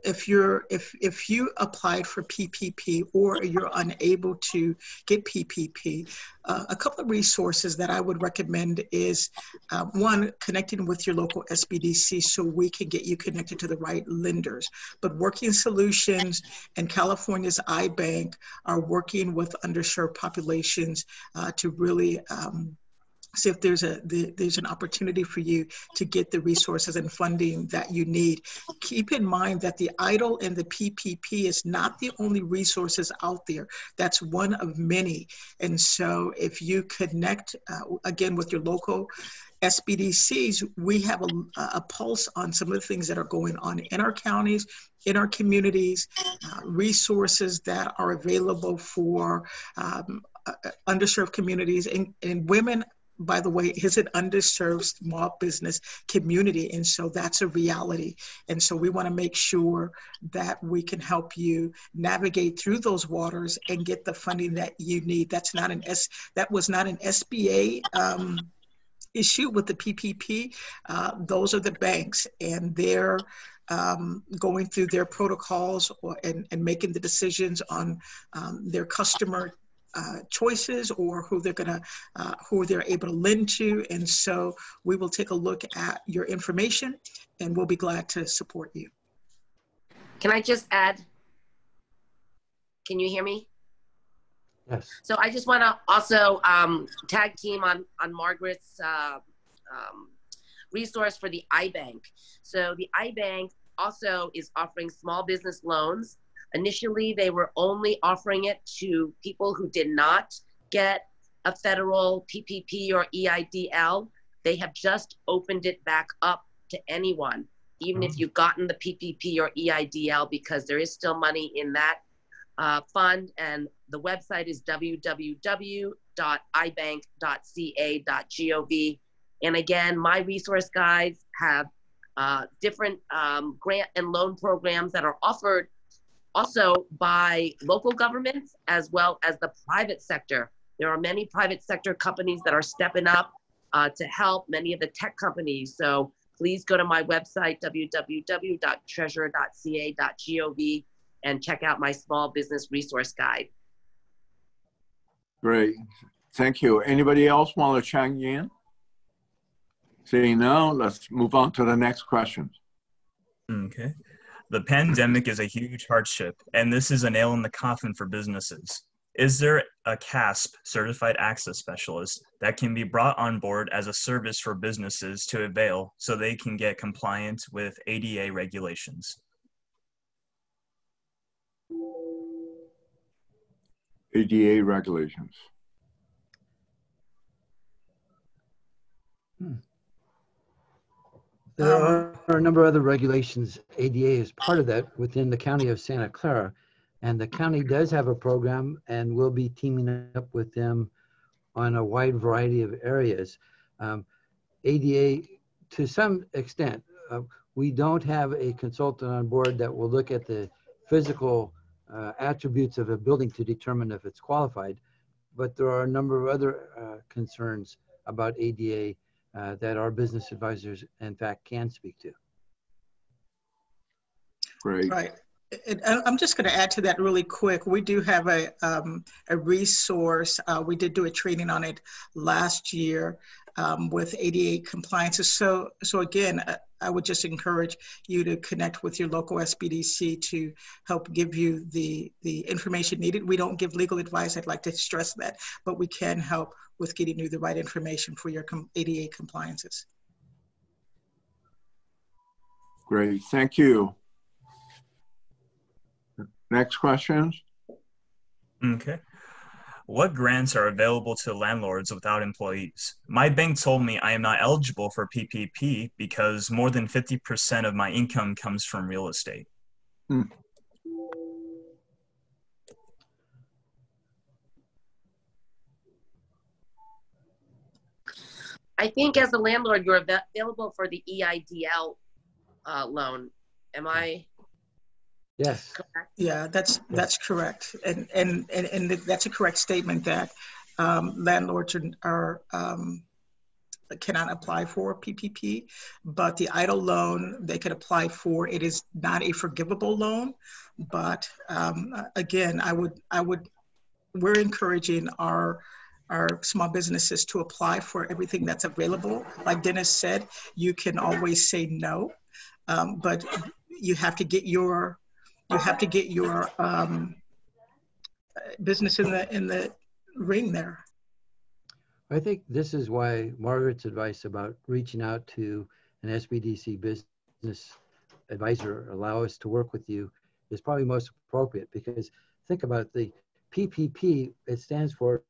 if you're if if you applied for PPP or you're unable to get PPP, uh, a couple of resources that I would recommend is uh, one connecting with your local SBDC so we can get you connected to the right lenders. But Working Solutions and California's iBank are working with underserved populations uh, to really um, see if there's a the, there's an opportunity for you to get the resources and funding that you need keep in mind that the EIDL and the ppp is not the only resources out there. That's one of many. And so if you connect uh, again with your local SBDCs, we have a, a, pulse on some of the things that are going on in our counties, in our communities, uh, resources that are available for um, uh, underserved communities and, and women by the way, is an underserved small business community. And so that's a reality. And so we want to make sure that we can help you navigate through those waters and get the funding that you need. That's not an S, that was not an SBA um, issue with the PPP. Uh, those are the banks and they're um, going through their protocols or, and, and making the decisions on um, their customer uh, choices or who they're going to uh, who they're able to lend to. And so we will take a look at your information and we'll be glad to support you. Can i just add? Can you hear me? Yes. So i just want to also um, tag team on on margaret's uh, um, resource for the ibank so the ibank also is offering small business loans Initially, they were only offering it to people who did not get a federal PPP or EIDL. They have just opened it back up to anyone, even if mm. you've gotten the PPP or EIDL, because there is still money in that uh, fund. And the website is www.ibank.ca.gov. And again, my resource guides have uh, different um, grant and loan programs that are offered also by local governments as well as the private sector. There are many private sector companies that are stepping up uh, to help many of the tech companies. So please go to my website, www.treasurer.ca.gov, and check out my small business resource guide. Great. Thank you. Anybody else want to chime in? Saying no, let's move on to the next question. Okay. The pandemic is a huge hardship, and this is a nail in the coffin for businesses. Is there a CASP certified access specialist that can be brought on board as a service for businesses to avail so they can get compliant with ADA regulations? ADA regulations. Hmm. There um, are a number of other regulations. ADA is part of that within the county of Santa Clara. And the county does have a program and we'll be teaming up with them on a wide variety of areas. Um, ADA, to some extent, uh, we don't have a consultant on board that will look at the physical uh, attributes of a building to determine if it's qualified. But there are a number of other uh, concerns about ADA uh, that our business advisors, in fact, can speak to. Great. Right. And I- I'm just going to add to that really quick. We do have a, um, a resource. Uh, we did do a training on it last year um, with ADA compliance. So, so again, I, I would just encourage you to connect with your local SBDC to help give you the, the information needed. We don't give legal advice. I'd like to stress that, but we can help with getting you the right information for your com- ADA compliances. Great, thank you. Next questions? Okay. What grants are available to landlords without employees? My bank told me I am not eligible for PPP because more than 50% of my income comes from real estate. I think as a landlord, you're available for the EIDL uh, loan. Am I Yes? Yeah, that's, that's correct. And, and, and, and that's a correct statement that um, landlords are, are um, cannot apply for PPP, but the EIDL loan they could apply for. It is not a forgivable loan, but um, again, I would, I would, we're encouraging our, our small businesses to apply for everything that's available. Like Dennis said, you can always say no, um, but you have to get your, you have to get your um, business in the in the ring there. I think this is why Margaret's advice about reaching out to an SBDC business advisor, allow us to work with you, is probably most appropriate because think about the PPP, it stands for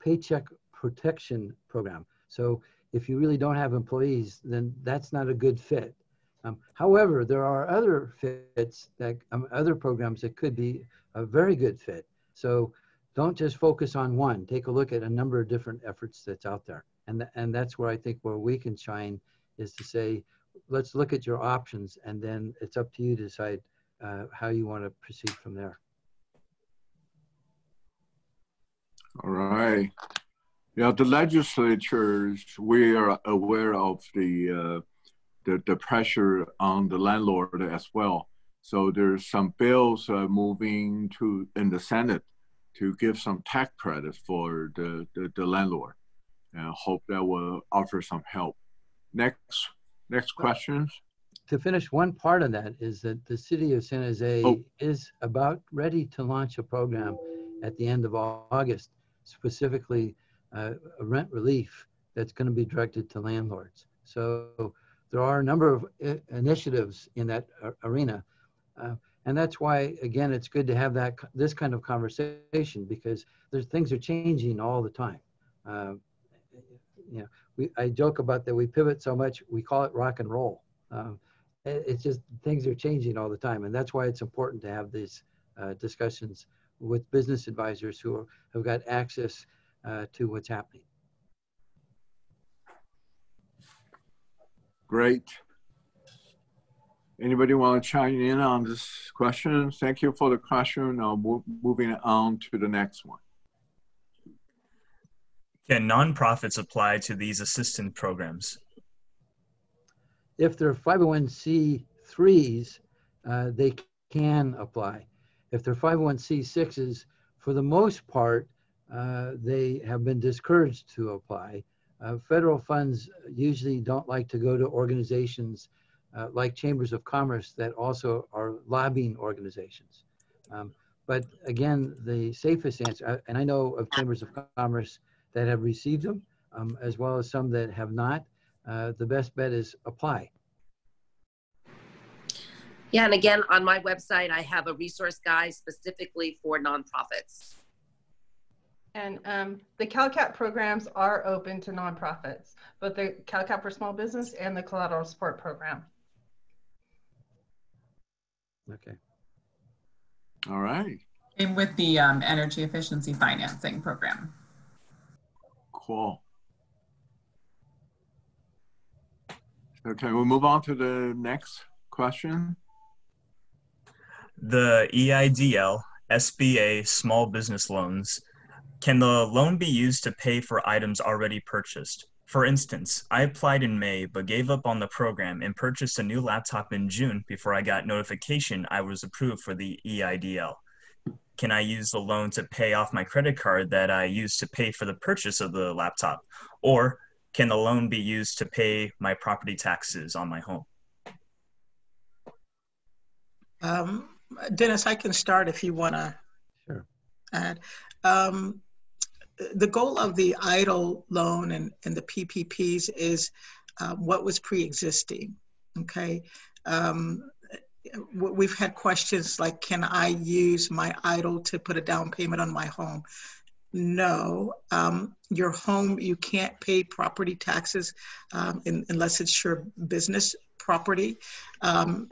Paycheck Protection Program. So if you really don't have employees, then that's not a good fit. Um, however, there are other fits that um, other programs that could be a very good fit. So don't just focus on one. Take a look at a number of different efforts that's out there, and th- and that's where I think where we can shine is to say, let's look at your options, and then it's up to you to decide uh, how you want to proceed from there. All right. Yeah, the legislatures, we are aware of the, uh, the, the pressure on the landlord as well. So there's some bills uh, moving to in the Senate to give some tax credit for the, the, the landlord. And I hope that will offer some help. Next, next questions. To finish, one part of that is that the city of San Jose Oh. is about ready to launch a program at the end of August, specifically uh, a rent relief that's going to be directed to landlords. So there are a number of initiatives in that arena. Uh, and that's why, again, it's good to have that, this kind of conversation because there's things are changing all the time. Uh, you know, we, I joke about that we pivot so much, we call it rock and roll. Um, it- it's just things are changing all the time. And that's why it's important to have these uh, discussions with business advisors who are, have got access uh, to what's happening. Great. Anybody want to chime in on this question? Thank you for the question. Now moving on to the next one. Can nonprofits apply to these assistance programs? If they're 501c3s, uh, they can apply. If they're 501c6s, for the most part, uh, they have been discouraged to apply. Uh, federal funds usually don't like to go to organizations uh, like chambers of commerce that also are lobbying organizations. Um, but again, the safest answer, uh, and I know of chambers of commerce that have received them, um, as well as some that have not. Uh, the best bet is apply. Yeah, and again, on my website, I have a resource guide specifically for nonprofits. And um, the CalCap programs are open to nonprofits, both the CalCap for Small Business and the Collateral Support Program. Okay. All right, Same with the um, energy efficiency financing program. cool. Okay, we'll move on to the next question. The E EIDL, SBA small business loans, can the loan be used to pay for items already purchased? For instance, I applied in May but gave up on the program and purchased a new laptop in June before I got notification I was approved for the EIDL. Can I use the loan to pay off my credit card that I used to pay for the purchase of the laptop? Or can the loan be used to pay my property taxes on my home? Um, Dennis, I can start if you want to Sure. add. Um, the goal of the EIDL loan and, and the PPPs is uh, what was pre-existing. Okay. Um, we've had questions like, can I use my EIDL to put a down payment on my home? No, um, your home, you can't pay property taxes um, in, unless it's your business property. Um,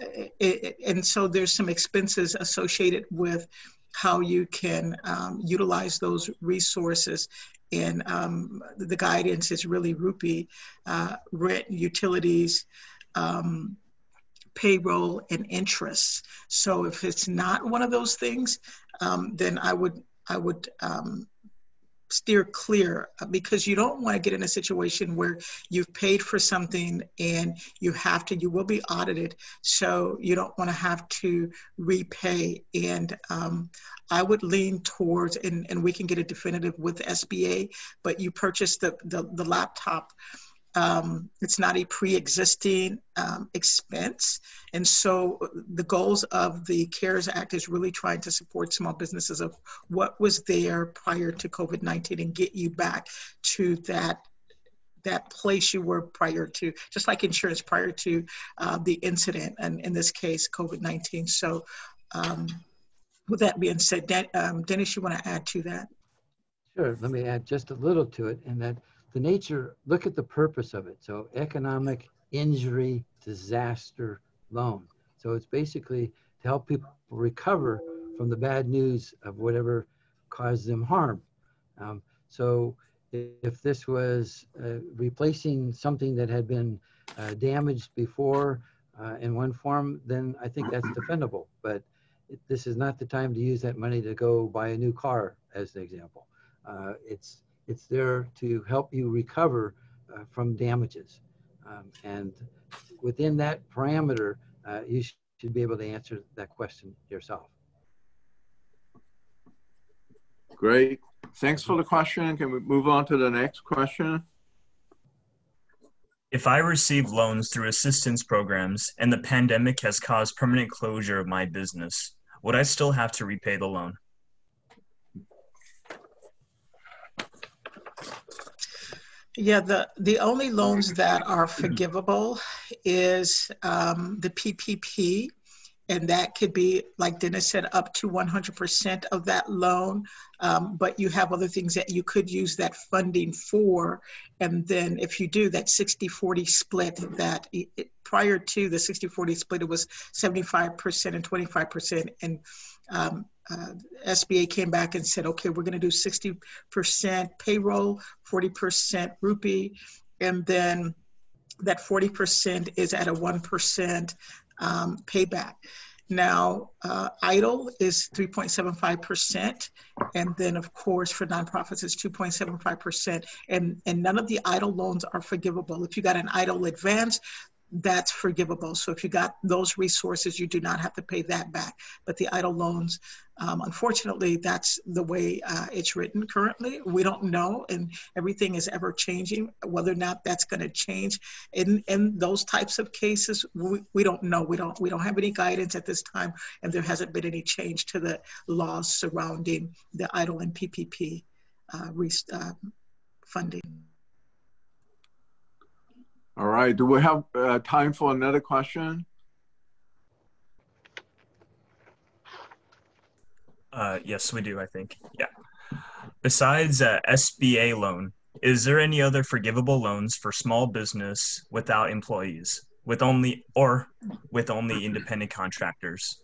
it, it- and so there's some expenses associated with how you can um, utilize those resources. And um, the guidance is really rupee, uh, rent, utilities, um, payroll, and interest. So if it's not one of those things, um, then I would I would um, steer clear uh, because you don't want to get in a situation where you've paid for something and you have to you will be audited. So you don't want to have to repay and um, i would lean towards and, and we can get a definitive with sba but you purchased the, the, the laptop um, it's not a pre-existing um, expense. And so the goals of the cares act is really trying to support small businesses of what was there prior to covid-19 and get you back to that that place you were prior to just like insurance prior to uh, the incident and in this case covid-19 so um, with that being said um, dennis you want to add to that? Sure, let me add just a little to it in that the nature, look at the purpose of it. So economic injury disaster loan. So it's basically to help people recover from the bad news of whatever caused them harm. Um, so if this was uh, replacing something that had been uh, damaged before uh, in one form, then I think that's defendable. But this is not the time to use that money to go buy a new car, as an example. Uh, it's it's there to help you recover uh, from damages, um, and within that parameter, uh, you sh- should be able to answer that question yourself. Great. Thanks for the question. Can we move on to the next question? If I receive loans through assistance programs and the pandemic has caused permanent closure of my business, would I still have to repay the loan? Yeah, the, the only loans that are forgivable is um, the PPP. And that could be, like Dennis said, up to 100% of that loan. Um, but you have other things that you could use that funding for. And then if you do that 60 40 split, that it, it- prior to the 60 40 split, it was 75% and 25%. And um, uh, SBA came back and said, okay, we're going to do 60% payroll, 40% rupee, and then that 40% is at a 1% um, payback. Now, uh, EIDL is 3.75%, and then of course for nonprofits it's 2.75%, and and none of the EIDL loans are forgivable. If you got an EIDL advance, that's forgivable. So if you got those resources, you do not have to pay that back. But the EIDL loans, um, unfortunately, that's the way uh, it's written currently. We don't know, and everything is ever changing. Whether or not that's going to change in in those types of cases, we, we don't know. We don't we don't have any guidance at this time, and there hasn't been any change to the laws surrounding the EIDL and PPP uh, re- uh, funding. All right. Do we have uh, time for another question? Uh, yes, we do, I think. Yeah. Besides uh, SBA loan, is there any other forgivable loans for small business without employees, with only or with only independent contractors?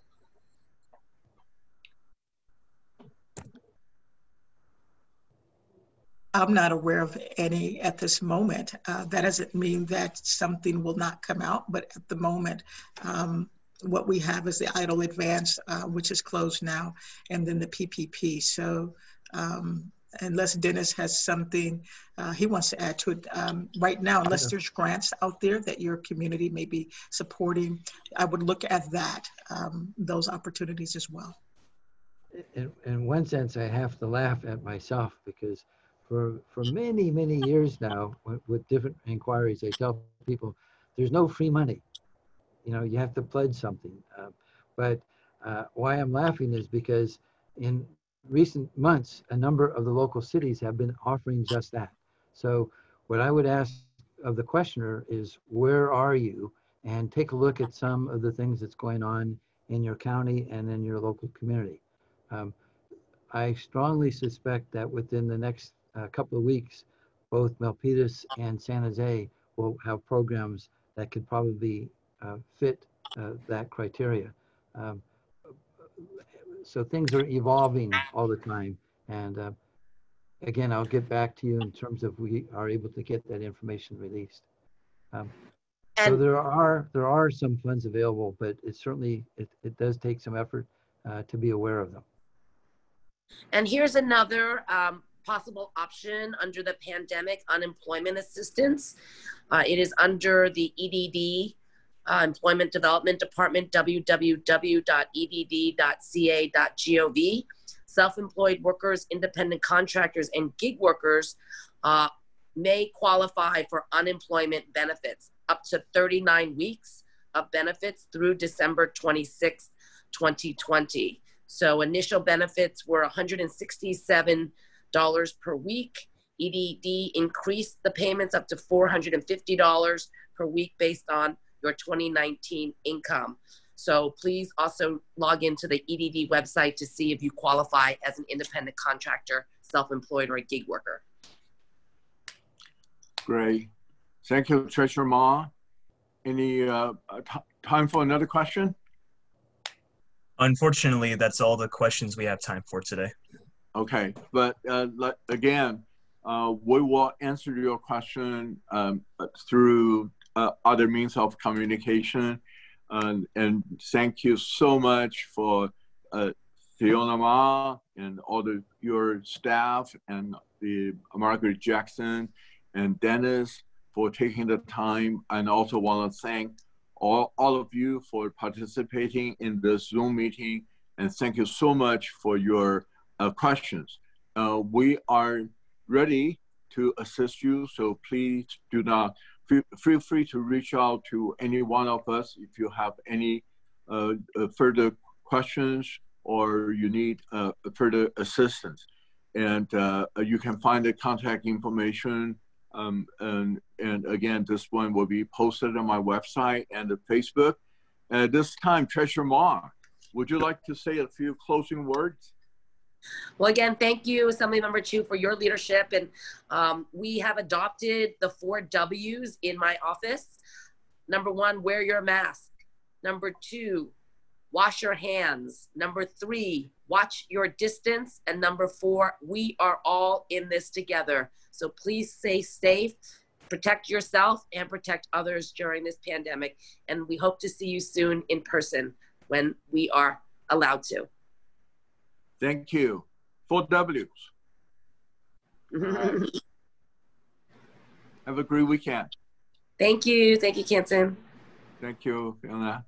I'm not aware of any at this moment. Uh, that doesn't mean that something will not come out, but at the moment, um, what we have is the EIDL advance, uh, which is closed now, and then the PPP. So um, unless Dennis has something uh, he wants to add to it um, right now, unless there's grants out there that your community may be supporting, I would look at that, um, those opportunities as well. In, in one sense, I have to laugh at myself because for, for many, many years now, with, different inquiries, I tell people there's no free money. You know, you have to pledge something. Uh, but uh, why I'm laughing is because in recent months, a number of the local cities have been offering just that. So what I would ask of the questioner is, where are you? And take a look at some of the things that's going on in your county and in your local community. Um, I strongly suspect that within the next uh, couple of weeks, both Milpitas and San Jose will have programs that could probably uh, fit uh, that criteria. Um, so things are evolving all the time. And uh, again, I'll get back to you in terms of we are able to get that information released. Um, so there are there are some funds available, but it certainly it, it does take some effort uh, to be aware of them. And here's another um, possible option under the pandemic unemployment assistance. Uh, it is under the EDD uh, Employment Development Department, www.edd.ca.gov. Self employed workers, independent contractors, and gig workers uh, may qualify for unemployment benefits up to 39 weeks of benefits through December 26, 2020. So initial benefits were $167 per week. EDD increased the payments up to $450 per week based on your 2019 income. So please also log into the EDD website to see if you qualify as an independent contractor, self-employed, or a gig worker. Great. Thank you, Treasurer Ma. Any uh, time for another question? Unfortunately, that's all the questions we have time for today. Okay, but uh, again, uh, we will answer your question um, through uh, other means of communication. And, and thank you so much for uh, Fiona Ma and all the, your staff and the Margaret Jackson and Dennis for taking the time. And also want to thank all, all of you for participating in the Zoom meeting. And thank you so much for your uh, questions. Uh, we are ready to assist you, so please do not feel, free to reach out to any one of us if you have any uh, uh, further questions or you need uh, further assistance. And uh, you can find the contact information. Um, and, and again, this one will be posted on my website and the Facebook. At this time, Treasurer Ma, would you like to say a few closing words? Well, again, thank you, Assembly Member Chu, for your leadership. And um, we have adopted the four W's in my office. Number one, wear your mask. Number two, wash your hands. Number three, watch your distance. And number four, we are all in this together. So please stay safe, protect yourself, and protect others during this pandemic. And we hope to see you soon in person when we are allowed to. Thank you. Four W's. Have a great weekend. Thank you. Thank you, Kansen. Thank you, Fiona.